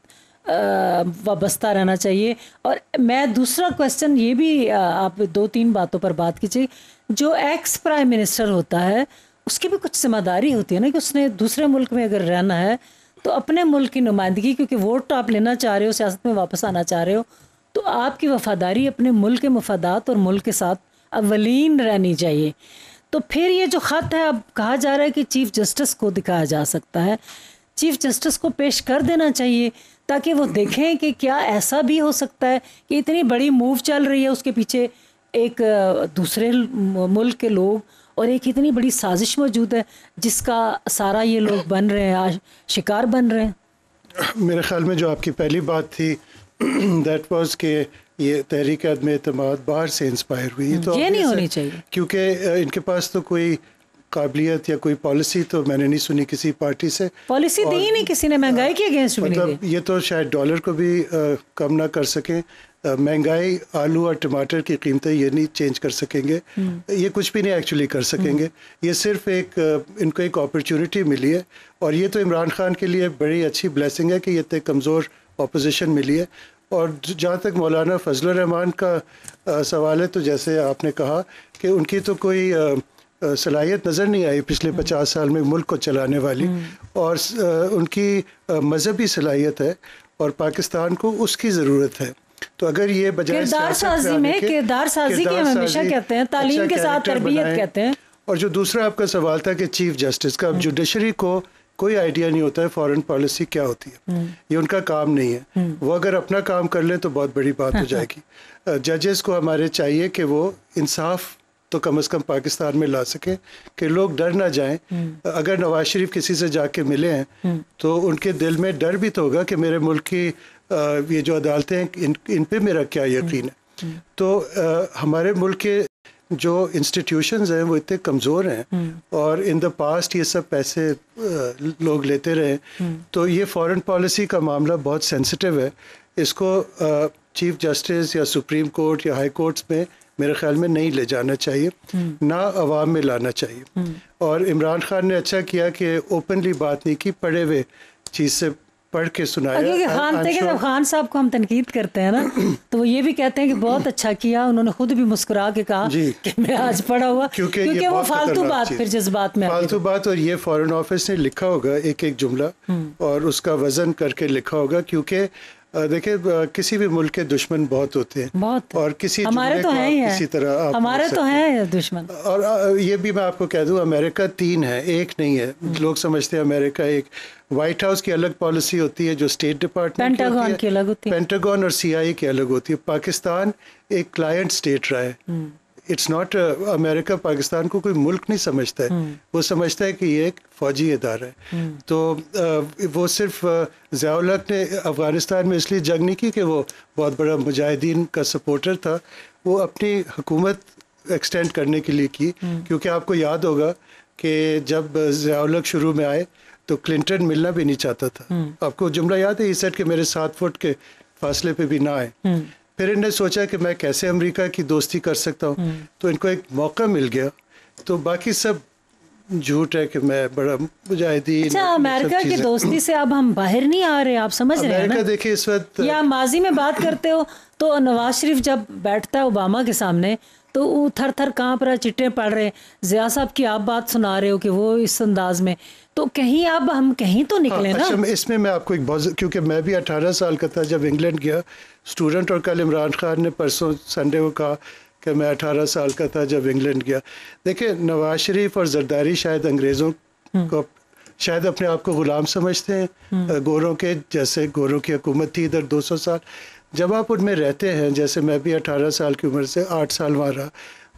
वाबस्ता रहना चाहिए। और मैं दूसरा क्वेश्चन ये भी आप दो तीन बातों पर बात कीजिए। जो एक्स प्राइम मिनिस्टर होता है, उसकी भी कुछ ज़िम्मेदारी होती है ना कि उसने दूसरे मुल्क में अगर रहना है तो अपने मुल्क की नुमाइंदगी, क्योंकि वोट तो आप लेना चाह रहे हो, सियासत में वापस आना चाह रहे हो तो आपकी वफादारी अपने मुल्क के मफादात और मुल्क के साथ अवलीन रहनी चाहिए। तो फिर ये जो ख़त है, अब कहा जा रहा है कि चीफ़ जस्टिस को दिखाया जा सकता है। चीफ़ जस्टिस को पेश कर देना चाहिए। ताकि वो देखें कि क्या ऐसा भी हो सकता है कि इतनी बड़ी मूव चल रही है उसके पीछे एक दूसरे मुल्क के लोग और एक इतनी बड़ी साजिश मौजूद है जिसका सारा ये लोग बन रहे हैं शिकार बन रहे हैं। मेरे ख्याल में जो आपकी पहली बात थी दैट वाज के ये तहरीक अदम अतमाद बाहर से इंस्पायर हुई। तो ये नहीं होनी चाहिए। क्योंकि इनके पास तो कोई काबिलियत या कोई पॉलिसी तो मैंने नहीं सुनी किसी पार्टी से। पॉलिसी दी नहीं किसी ने महँगाई के अगेंस्ट मतलब ये तो शायद डॉलर को भी आ, कम ना कर सकें। महँगाई आलू और टमाटर की कीमतें ये नहीं चेंज कर सकेंगे। हम्म। ये कुछ भी नहीं एक्चुअली कर सकेंगे। हम्म। ये सिर्फ़ एक इनको एक अपॉर्चुनिटी मिली है। और ये तो इमरान खान के लिए बड़ी अच्छी ब्लेसिंग है कि ये इतने कमज़ोर अपोजिशन मिली है। और जहाँ तक मौलाना फजल रहमान का आ, सवाल है तो जैसे आपने कहा कि उनकी तो कोई सलाहियत नज़र नहीं आई पिछले हम्म। पचास साल में मुल्क को चलाने वाली। हम्म। और उनकी मजहबी सलाहियत है और पाकिस्तान को उसकी ज़रूरत है। तो अगर ये बजाय किरदार साजी में किरदार साजी के हमेशा कहते हैं तालीम अच्छा के साथ तरबियत कहते हैं। और जो दूसरा आपका सवाल था कि चीफ जस्टिस का जुडिशरी हम्म। को कोई आइडिया नहीं होता है फॉरेन पॉलिसी क्या होती है। ये उनका काम नहीं है। वो अगर अपना काम कर ले तो बहुत बड़ी बात हो जाएगी। जजेस को हमारे चाहिए कि वो इंसाफ तो कम अज़ कम पाकिस्तान में ला सकें कि लोग डर ना जाएँ। हम्म। अगर नवाज़ शरीफ किसी से जाके मिले हैं हम्म। तो उनके दिल में डर भी तो होगा कि मेरे मुल्क की ये जो अदालतें हैं इन इन पे मेरा क्या यकीन है? हम्म। तो आ, हमारे मुल्क के जो इंस्टीट्यूशंस हैं वो इतने कमज़ोर हैं और इन द पास्ट ये सब पैसे लोग लेते रहे। तो ये फॉरेन पॉलिसी का मामला बहुत सेंसिटिव है। इसको चीफ जस्टिस या सुप्रीम कोर्ट या हाई कोर्ट्स में मेरे ख्याल में नहीं ले जाना चाहिए हम्म। ना अवाम में लाना चाहिए हम्म। और इमरान खान ने अच्छा किया कि ओपनली बात नहीं की पढ़े हुए चीज़ से पढ़ के सुनाया खान जब खान साहब को हम तनकीद करते हैं ना तो वो ये भी कहते हैं कि बहुत अच्छा किया उन्होंने खुद भी मुस्कुरा के कहा कि मैं आज पढ़ा हुआ क्योंकि, क्योंकि वो फालतू बात फिर जिस बात में फालतू बात और ये फॉरेन ऑफ़िस ने लिखा होगा एक एक जुमला हम्म। और उसका वज़न करके लिखा होगा क्योंकि देखिए किसी भी मुल्क के दुश्मन बहुत होते हैं। बहुत। और किसी हमारे तो है ही किसी तरह हमारे तो है दुश्मन। और ये भी मैं आपको कह दूँ अमेरिका तीन है एक नहीं है। हम्म। लोग समझते हैं अमेरिका एक। व्हाइट हाउस की अलग पॉलिसी होती है जो स्टेट डिपार्टमेंट पेंटागन की अलग होती है। पेंटागन और सीआईए की अलग होती है। पाकिस्तान एक क्लाइंट स्टेट रहा है। Hmm. It's not America Pakistan को कोई मुल्क नहीं समझता है। हम्म। वो समझता है कि ये एक फौजी इदारा है। हम्म। तो uh, वो सिर्फ़ uh, जयालक ने अफ़गानिस्तान में इसलिए जंग नहीं की कि वो बहुत बड़ा मुजाहिदीन का सपोर्टर था। वो अपनी हुकूमत एक्सटेंड करने के लिए की। हम्म। क्योंकि आपको याद होगा कि जब जयालक शुरू में आए तो क्लिंटन मिलना भी नहीं चाहता था। आपको जुमला याद है ये सेट के मेरे सात फुट के फासले पे भी ना आए। फिर इन्हें सोचा कि मैं कैसे अमेरिका की दोस्ती कर सकता हूँ। हम्म। तो इनको एक मौका मिल गया। तो बाकी सब झूठ है कि मैं बड़ा मुजाहिदीन अच्छा अमेरिका की दोस्ती से अब हम बाहर नहीं आ रहे आप समझ रहे हैं अमेरिका देखिए इस वक्त या माजी में बात करते हो तो नवाज़ शरीफ जब बैठता है ओबामा के सामने तो वो थर थर काँप रहा चिट्टे पढ़ रहे जिया साहब की आप बात सुना रहे हो कि वो इस अंदाज में तो कहीं अब हम कहीं तो निकले हाँ, ना। अच्छा इसमें मैं आपको एक बहुत क्योंकि मैं भी अठारह साल का था जब इंग्लैंड गया। स्टूडेंट और कल इमरान खान ने परसों संडे को कहा कि मैं अठारह साल का था जब इंग्लैंड गया। देखिए नवाज़ शरीफ और जरदारी शायद अंग्रेज़ों हम्म। को शायद अपने आप को गुलाम समझते हैं। हम्म। गोरों के जैसे गोरों की हुकूमत थी इधर 200 साल। जब आप उनमें रहते हैं जैसे मैं भी 18 साल की उम्र से 8 साल वहाँ रहा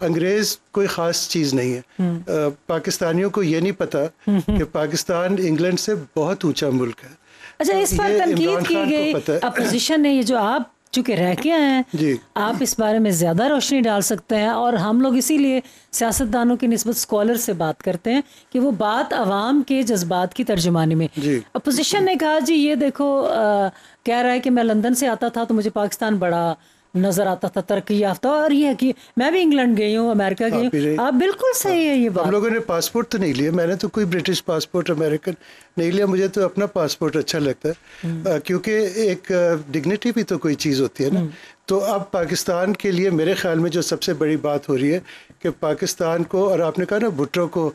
अंग्रेज़ कोई ख़ास चीज़ नहीं है। हम्म। पाकिस्तानियों को ये नहीं पता कि पाकिस्तान इंग्लैंड से बहुत ऊँचा मुल्क है। अच्छा इस पर तनकीद की गई अपोजिशन ने ये जो आप चूँकि रह के आए हैं। आप इस बारे में ज़्यादा रोशनी डाल सकते हैं और हम लोग इसीलिए सियासतदानों की नस्बत स्कॉलर से बात करते हैं कि वो बात आवाम के जज्बात की तर्जुमानी में। अपोजिशन ने कहा जी ये देखो अ, कह रहा है कि मैं लंदन से आता था तो मुझे पाकिस्तान बड़ा नज़र आता था तरक्की याफ्ता और ये है कि मैं भी इंग्लैंड गई हूँ अमेरिका गई। हूँ। आप बिल्कुल सही है ये हम बात लोगों ने पासपोर्ट तो नहीं लिया मैंने तो कोई ब्रिटिश पासपोर्ट अमेरिकन नहीं लिया मुझे तो अपना पासपोर्ट अच्छा लगता है। अ, क्योंकि एक डिग्निटी भी तो कोई चीज़ होती है ना। तो अब पाकिस्तान के लिए मेरे ख्याल में जो सबसे बड़ी बात हो रही है कि पाकिस्तान को और आपने कहा ना भुट्टो को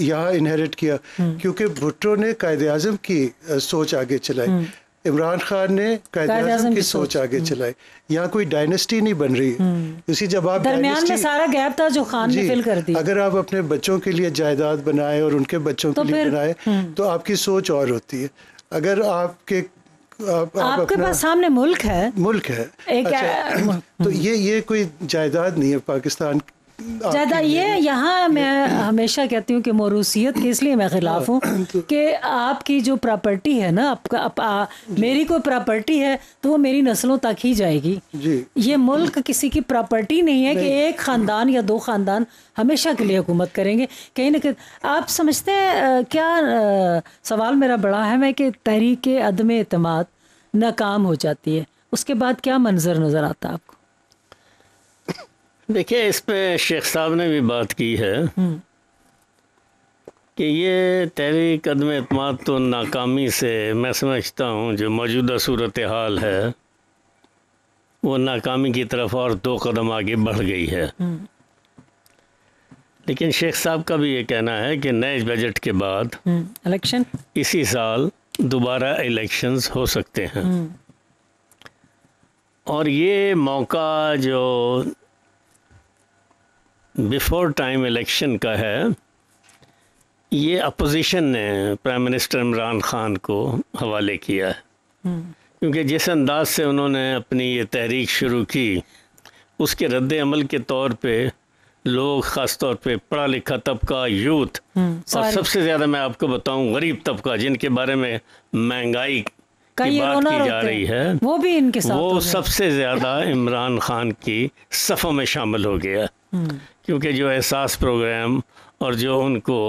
यहाँ इनहेरिट किया क्योंकि भुट्टो ने कायद अजम की सोच आगे चलाई। इमरान खान ने कायद कायद-ए-आज़म की सोच, आगे चलाई। यहाँ कोई डायनेस्टी नहीं बन रही। इसी जब आप दरमियान में सारा गैप था जो खान ने फिल कर दिया अगर आप अपने बच्चों के लिए जायदाद बनाए और उनके बच्चों तो के लिए बनाए तो आपकी सोच और होती है। अगर आपके आप, आप आपके पास सामने मुल्क है। मुल्क है। एक अच्छा, तो ये ये कोई जायदाद नहीं है पाकिस्तान ज़्यादा ये यहाँ मैं हमेशा कहती हूँ कि मोरूसियत के इसलिए मैं खिलाफ हूँ कि आपकी जो प्रॉपर्टी है ना आपका आप, आ, मेरी कोई प्रॉपर्टी है तो वो मेरी नस्लों तक ही जाएगी। जी। ये मुल्क किसी की प्रॉपर्टी नहीं है कि एक खानदान या दो खानदान हमेशा के लिए हुकूमत करेंगे। कहीं ना कहीं आप समझते हैं क्या अ, सवाल मेरा बड़ा है मैं कि तहरीक अदम अतमाद नाकाम हो जाती है। उसके बाद क्या मंजर नज़र आता है आपको? देखिए इस पे शेख साहब ने भी बात की है कि ये तहरी कदम अतमाद तो नाकामी से मैं समझता हूँ जो मौजूदा सूरत हाल है वो नाकामी की तरफ़ और दो कदम आगे बढ़ गई है। लेकिन शेख साहब का भी ये कहना है कि नए बजट के बाद हम्म, इलेक्शन? इसी साल दोबारा इलेक्शंस हो सकते हैं। और ये मौका जो बिफोर टाइम इलेक्शन का है ये अपोजिशन ने प्राइम मिनिस्टर इमरान खान को हवाले किया है। क्योंकि जिस अंदाज से उन्होंने अपनी ये तहरीक शुरू की उसके रद्द अमल के तौर पे लोग ख़ास तौर पे पढ़ा लिखा तबका यूथ हम्म, और सबसे ज़्यादा मैं आपको बताऊँ गरीब तबका जिनके बारे में महँगाई का ये बात की जा रही है। वो भी इनके साथ वो। सबसे ज़्यादा इमरान खान की सफ़ों में शामिल हो गया। हम्म, क्योंकि जो एहसास प्रोग्राम और जो उनको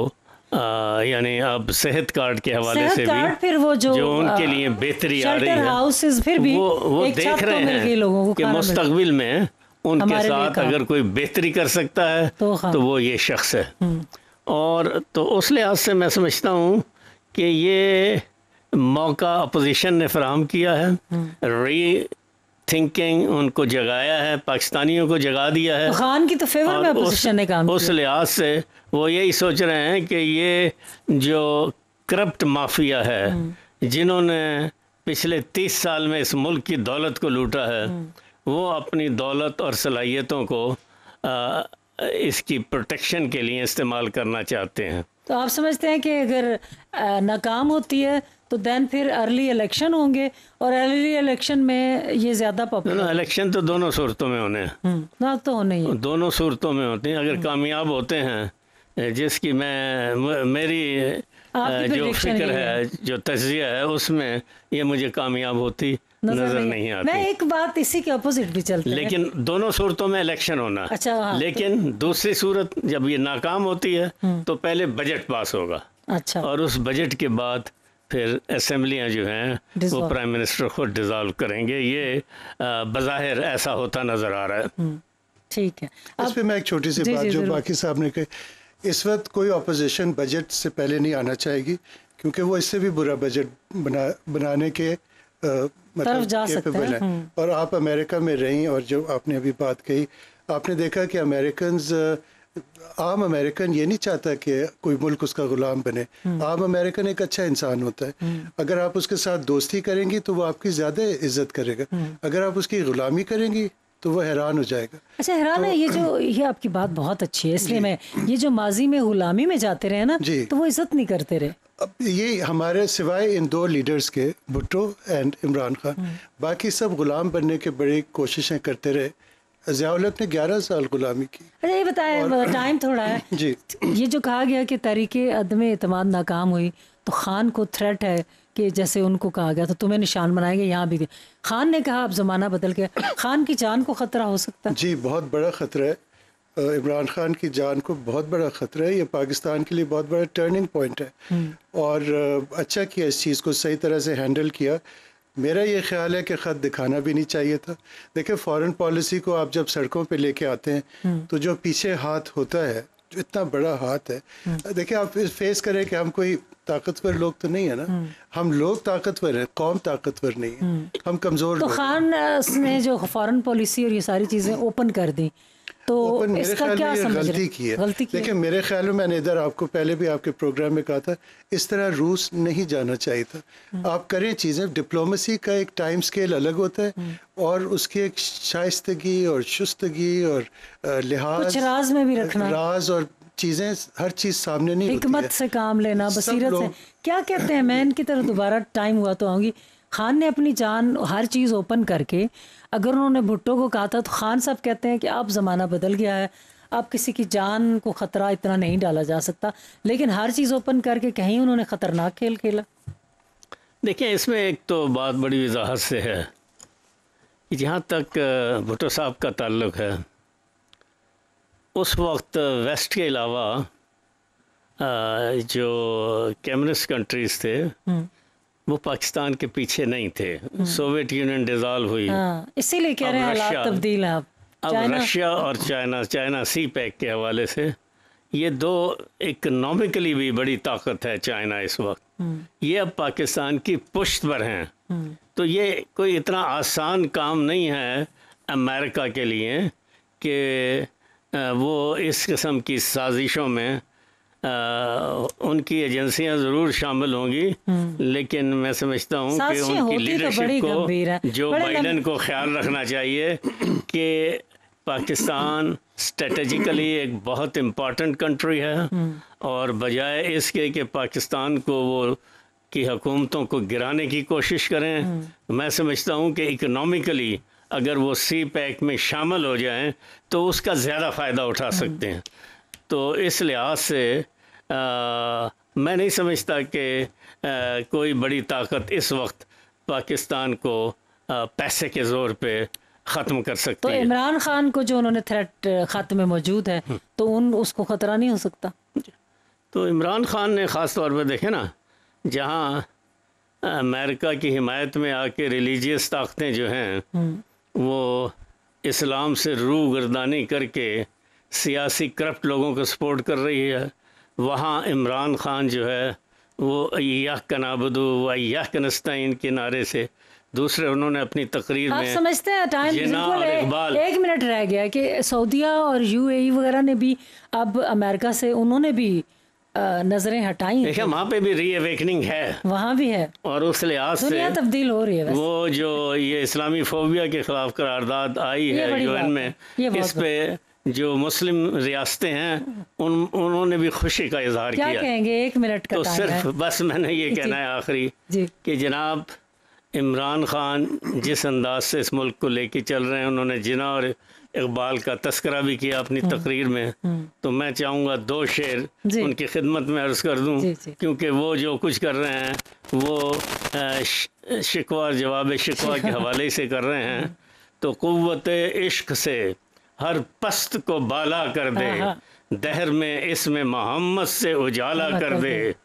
यानी अब सेहत कार्ड के हवाले से भी फिर वो जो, जो उनके लिए बेहतरी आ रही है हाउसेस फिर भी वो वो देख तो रहे हैं लोगों को कि मुस्तकबिल में उनके साथ अगर कोई बेहतरी कर सकता है तो हाँ। तो वो ये शख्स है। हम्म, और तो उस लिहाज से मैं समझता हूँ कि ये मौका अपोजिशन ने फराहम किया है हम्म। री थिंकिंग उनको जगाया है पाकिस्तानियों को जगा दिया है खान की तो फेवर में अपोजिशन ने काम उस लिहाज से वो यही सोच रहे हैं कि ये जो करप्ट माफिया है हम्म। जिन्होंने पिछले तीस साल में इस मुल्क की दौलत को लूटा है हम्म। वो अपनी दौलत और सलाहियतों को आ, इसकी प्रोटेक्शन के लिए इस्तेमाल करना चाहते हैं तो आप समझते हैं कि अगर नाकाम होती है तो देन फिर अर्ली इलेक्शन होंगे और अर्ली इलेक्शन में ये ज़्यादा पॉपुलर इलेक्शन तो दोनों सूरतों में होने हैं। ना तो होने ही दोनों सूरतों में होते हैं हम्म। अगर कामयाब होते हैं जिसकी मैं मेरी जो फ़िक्र है जो तजिया है उसमें ये मुझे कामयाब होती नज़र नज़र नहीं मैं आती। मैं एक बात इसी के अपोजिट भी चलते हैं। लेकिन दोनों सूरतों में इलेक्शन होना। अच्छा, हाँ, लेकिन तो... दूसरी सूरत जब ये नाकाम होती है हम्म। तो पहले बजट पास होगा। अच्छा। और उस बजट के बाद फिर असेंबलियाँ जो हैं वो प्राइम मिनिस्टर खुद डिजॉल्व करेंगे। ये बज़ाहिर ऐसा होता नज़र आ रहा है। हम्म, ठीक है। इस अब पे मैं एक छोटी सी बात जो बाकी साहब ने कही इस वक्त कोई अपोजिशन बजट से पहले नहीं आना चाहेगी क्योंकि वो इससे भी बुरा बजट बना बनाने के मतलब जा सकते हैं, हैं। हम्म। और आप अमेरिका में रहीं और जो आपने अभी बात कही आपने देखा कि अमेरिकन आम अमेरिकन ये नहीं चाहता कि कोई मुल्क उसका गुलाम बने। हम्म। आम अमेरिकन एक अच्छा इंसान होता है। अगर आप उसके साथ दोस्ती करेंगी तो वो आपकी ज़्यादा इज़्ज़त करेगा। हम्म। अगर आप उसकी गुलामी करेंगी तो वो हैरान हो जाएगा। अच्छा हैरान तो, है ये जो ये आपकी बात बहुत अच्छी है इसलिए मैं ये जो माजी में गुलामी में जाते रहे ना जी। तो वो इज़्ज़त नहीं करते रहे। अब ये हमारे सिवाय इन दो लीडर्स के भुट्टो एंड इमरान खान बाकी सब गुलाम बनने के बड़ी कोशिशें करते रहे। ज़ियाउलक ने 11 साल गुलामी की। अच्छा ये बताएँ टाइम थोड़ा है। जी। ये जो कहा गया कि तरीके अदम अतमाद नाकाम हुई तो खान को थ्रेट है कि जैसे उनको कहा गया तो तुम्हें निशान बनाएँगे यहाँ भी। खान ने कहा अब ज़माना बदल गया। खान की जान को ख़तरा हो सकता है। जी बहुत बड़ा ख़तरा है। इमरान खान की जान को बहुत बड़ा ख़तरा है। ये पाकिस्तान के लिए बहुत बड़ा टर्निंग पॉइंट है। और अच्छा किया इस चीज़ को सही तरह से हैंडल किया। मेरा ये ख्याल है कि ख़त दिखाना भी नहीं चाहिए था। देखिए फॉरेन पॉलिसी को आप जब सड़कों पे लेके आते हैं तो जो पीछे हाथ होता है जो इतना बड़ा हाथ है देखिए आप फेस करें कि हम कोई ताकतवर लोग तो नहीं है ना? हम लोग ताकतवर हैं कौम ताकतवर नहीं है। हम कमज़ोर तो खान ने जो फॉरेन पॉलिसी और ये सारी चीज़ें ओपन कर दी तो इसका क्या समझ गलती की है। गलती की। देखिए मेरे ख्याल में मैंने इधर आपको पहले भी आपके प्रोग्राम में कहा था इस तरह रूस नहीं जाना चाहिए था। हम्म। आप करें चीज़ें डिप्लोमेसी का एक टाइम स्केल अलग होता है हम्म। और उसकी एक शाइस्तगी और शुस्तगी और लिहाज कुछ राज में भी रखना। राज और चीज़ें हर चीज़ सामने नहीं हिकमत से काम लेना बसीरत से। क्या कहते हैं मैं इनकी तरफ़ दोबारा टाइम हुआ तो आऊँगी। खान ने अपनी जान हर चीज़ ओपन करके अगर उन्होंने भुट्टो को कहा था तो खान साहब कहते हैं कि अब ज़माना बदल गया है अब किसी की जान को ख़तरा इतना नहीं डाला जा सकता। लेकिन हर चीज़ ओपन करके कहीं उन्होंने ख़तरनाक खेल खेला। देखिए इसमें एक तो बात बड़ी वजाहत से है कि जहाँ तक भुट्टो साहब का ताल्लुक है उस वक्त वेस्ट के अलावा जो कम्युनिस्ट कंट्रीज़ थे वो पाकिस्तान के पीछे नहीं थे। सोवियत यूनियन डिजॉल्व हुई। हाँ इसीलिए कह रहे हैं हालात तब्दील हैं अब। अब रशिया और चाइना चाइना सी पैक के हवाले से ये दो इकोनॉमिकली भी बड़ी ताकत है चाइना इस वक्त। ये अब पाकिस्तान की पुश्त पर हैं। तो ये कोई इतना आसान काम नहीं है अमेरिका के लिए कि वो इस किस्म की साजिशों में अ, उनकी एजेंसियाँ ज़रूर शामिल होंगी लेकिन मैं समझता हूँ कि उनकी होती तो लीडरशिप को जो बाइडन को ख्याल रखना चाहिए कि पाकिस्तान स्ट्रेटजिकली एक बहुत इंपॉर्टेंट कंट्री है और बजाय इसके कि पाकिस्तान को वो की हुकूमतों को गिराने की कोशिश करें मैं समझता हूँ कि इकोनॉमिकली अगर वो सी पैक में शामिल हो जाएँ तो उसका ज़्यादा फ़ायदा उठा सकते हैं। तो इस लिहाज से आ, मैं नहीं समझता कि कोई बड़ी ताकत इस वक्त पाकिस्तान को आ, पैसे के ज़ोर पे ख़त्म कर सकती तो है। इमरान खान को जो उन्होंने थ्रेट खत में मौजूद है तो उन उसको खतरा नहीं हो सकता। तो इमरान खान ने ख़ास तौर पर देखे ना जहाँ अमेरिका की हिमायत में आके रिलीजियस ताकतें जो हैं वो इस्लाम से रू गर्दानी करके सियासी करप्ट लोगों को सपोर्ट कर रही है। वहाँ इमरान खान जो है वो अय्याह का नाबदू व अय्याह का के नारे से दूसरे उन्होंने अपनी तकरीर आप में समझते हैं टाइम बिल्कुल इकबाल। एक मिनट रह गया कि सऊदिया और यूएई वगैरह ने भी अब अमेरिका से उन्होंने भी नज़रें हटाई। देखिए वहाँ पे भी री अवेकनिंग है। वहाँ भी है। और उस लिहाज से तब्दील हो रही है वो जो ये इस्लामी फोबिया के खिलाफ करारदाद आई है यूएन में इस पे जो मुस्लिम रियासतें हैं उन उन्होंने भी खुशी का इजहार क्या किया। कहेंगे? एक मिनट का तो सिर्फ़ है। बस मैंने ये कहना है आखिरी कि जनाब इमरान खान जिस अंदाज से इस मुल्क को लेके चल रहे हैं उन्होंने जिना और इकबाल का तस्करा भी किया अपनी हम्म। तकरीर में तो मैं चाहूँगा दो शेर उनकी खिदमत में अर्ज़ कर दूँ। क्योंकि वो जो कुछ कर रहे हैं वो शिकवा जवाब शिकवा के हवाले से कर रहे हैं तो क़ुव्वत इश्क से हर पस्त को बाला कर दे। हाँ, दहर में इसमें मोहम्मद से उजाला कर दे।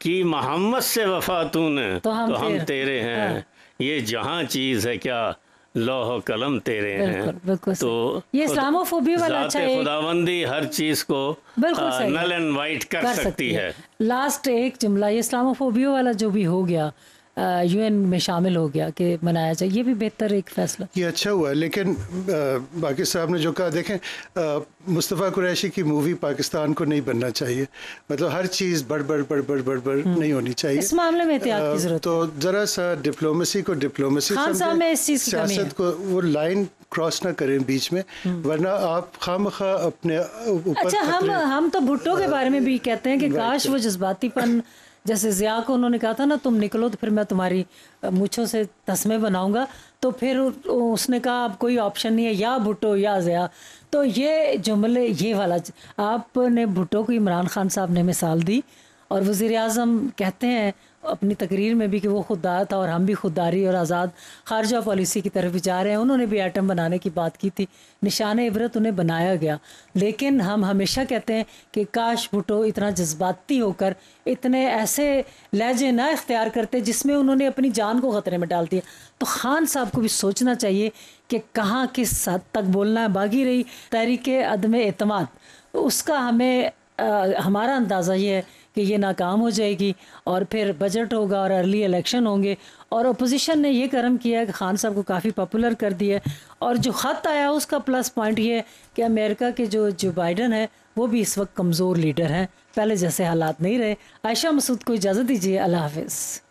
कि मोहम्मद से वफा तूने तो हम तो हम तेरे- हैं। हाँ। ये जहाँ चीज़ है क्या? लौह कलम तेरे हैं। बिल्कुल तो ये इस्लामोफोबिया वाला अच्छा एक- खुदाबंदी हर चीज़ को नल एंड वाइट कर, कर सकती सकती है। लास्ट एक जुमला ये इस्लामोफोबिया वाला जो भी हो गया यूएन में शामिल हो गया कि मनाया जाए। ये भी बेहतर एक फैसला। ये अच्छा हुआ लेकिन बाकी साहब ने जो कहा देखें मुस्तफ़ा कुरैशी की मूवी पाकिस्तान को नहीं बनना चाहिए। मतलब हर चीज़ बड़ बड़ बड़ बड़ बड़ बड़ नहीं होनी चाहिए। इस मामले में की ज़रूरत तो ज़रा सा डिप्लोमेसी को डिप्लोमेसी। सियासत को वो लाइन क्रॉस ना करें बीच में वरना आप खाम खा अपने ऊपर अच्छा हम हम तो भुट्टो के बारे में भी कहते हैं कि काश वो जज्बातीपन जैसे ज़िया को उन्होंने कहा था ना, तुम निकलो तो फिर मैं तुम्हारी मूछों से तस्मे बनाऊँगा। तो फिर उसने कहा, अब कोई ऑप्शन नहीं है, या भुट्टो या ज़िया। तो ये जुमले, ये वाला आपने भुट्टो को इमरान खान साहब ने मिसाल दी और वज़ी अजम कहते हैं अपनी तकरीर में भी कि वो खुददार था और हम भी खुददारी और आज़ाद खारजा पॉलिसी की तरफ़ भी जा रहे हैं। उन्होंने भी एटम बनाने की बात की थी। निशान इबरत उन्हें बनाया गया। लेकिन हम हमेशा कहते हैं कि काश भुटो इतना जज्बाती होकर इतने ऐसे लहजे ना इख्तियार करते जिसमें उन्होंने अपनी जान को ख़तरे में डाल दिया। तो खान साहब को भी सोचना चाहिए कि कहाँ किस हद तक बोलना है बाकी रही। तहरीक अदम अतमाद उसका हमें आ, हमारा अंदाज़ा ये है कि ये नाकाम हो जाएगी और फिर बजट होगा और अर्ली इलेक्शन होंगे। और अपोजिशन ने ये कर्म किया कि खान साहब को काफ़ी पॉपुलर कर दिया और जो ख़त आया उसका प्लस पॉइंट ये है कि अमेरिका के जो जो बाइडन है, वो भी इस वक्त कमज़ोर लीडर हैं। पहले जैसे हालात नहीं रहे। आयशा मसूद को इजाज़त दीजिए। अल्लाह हाफिज़।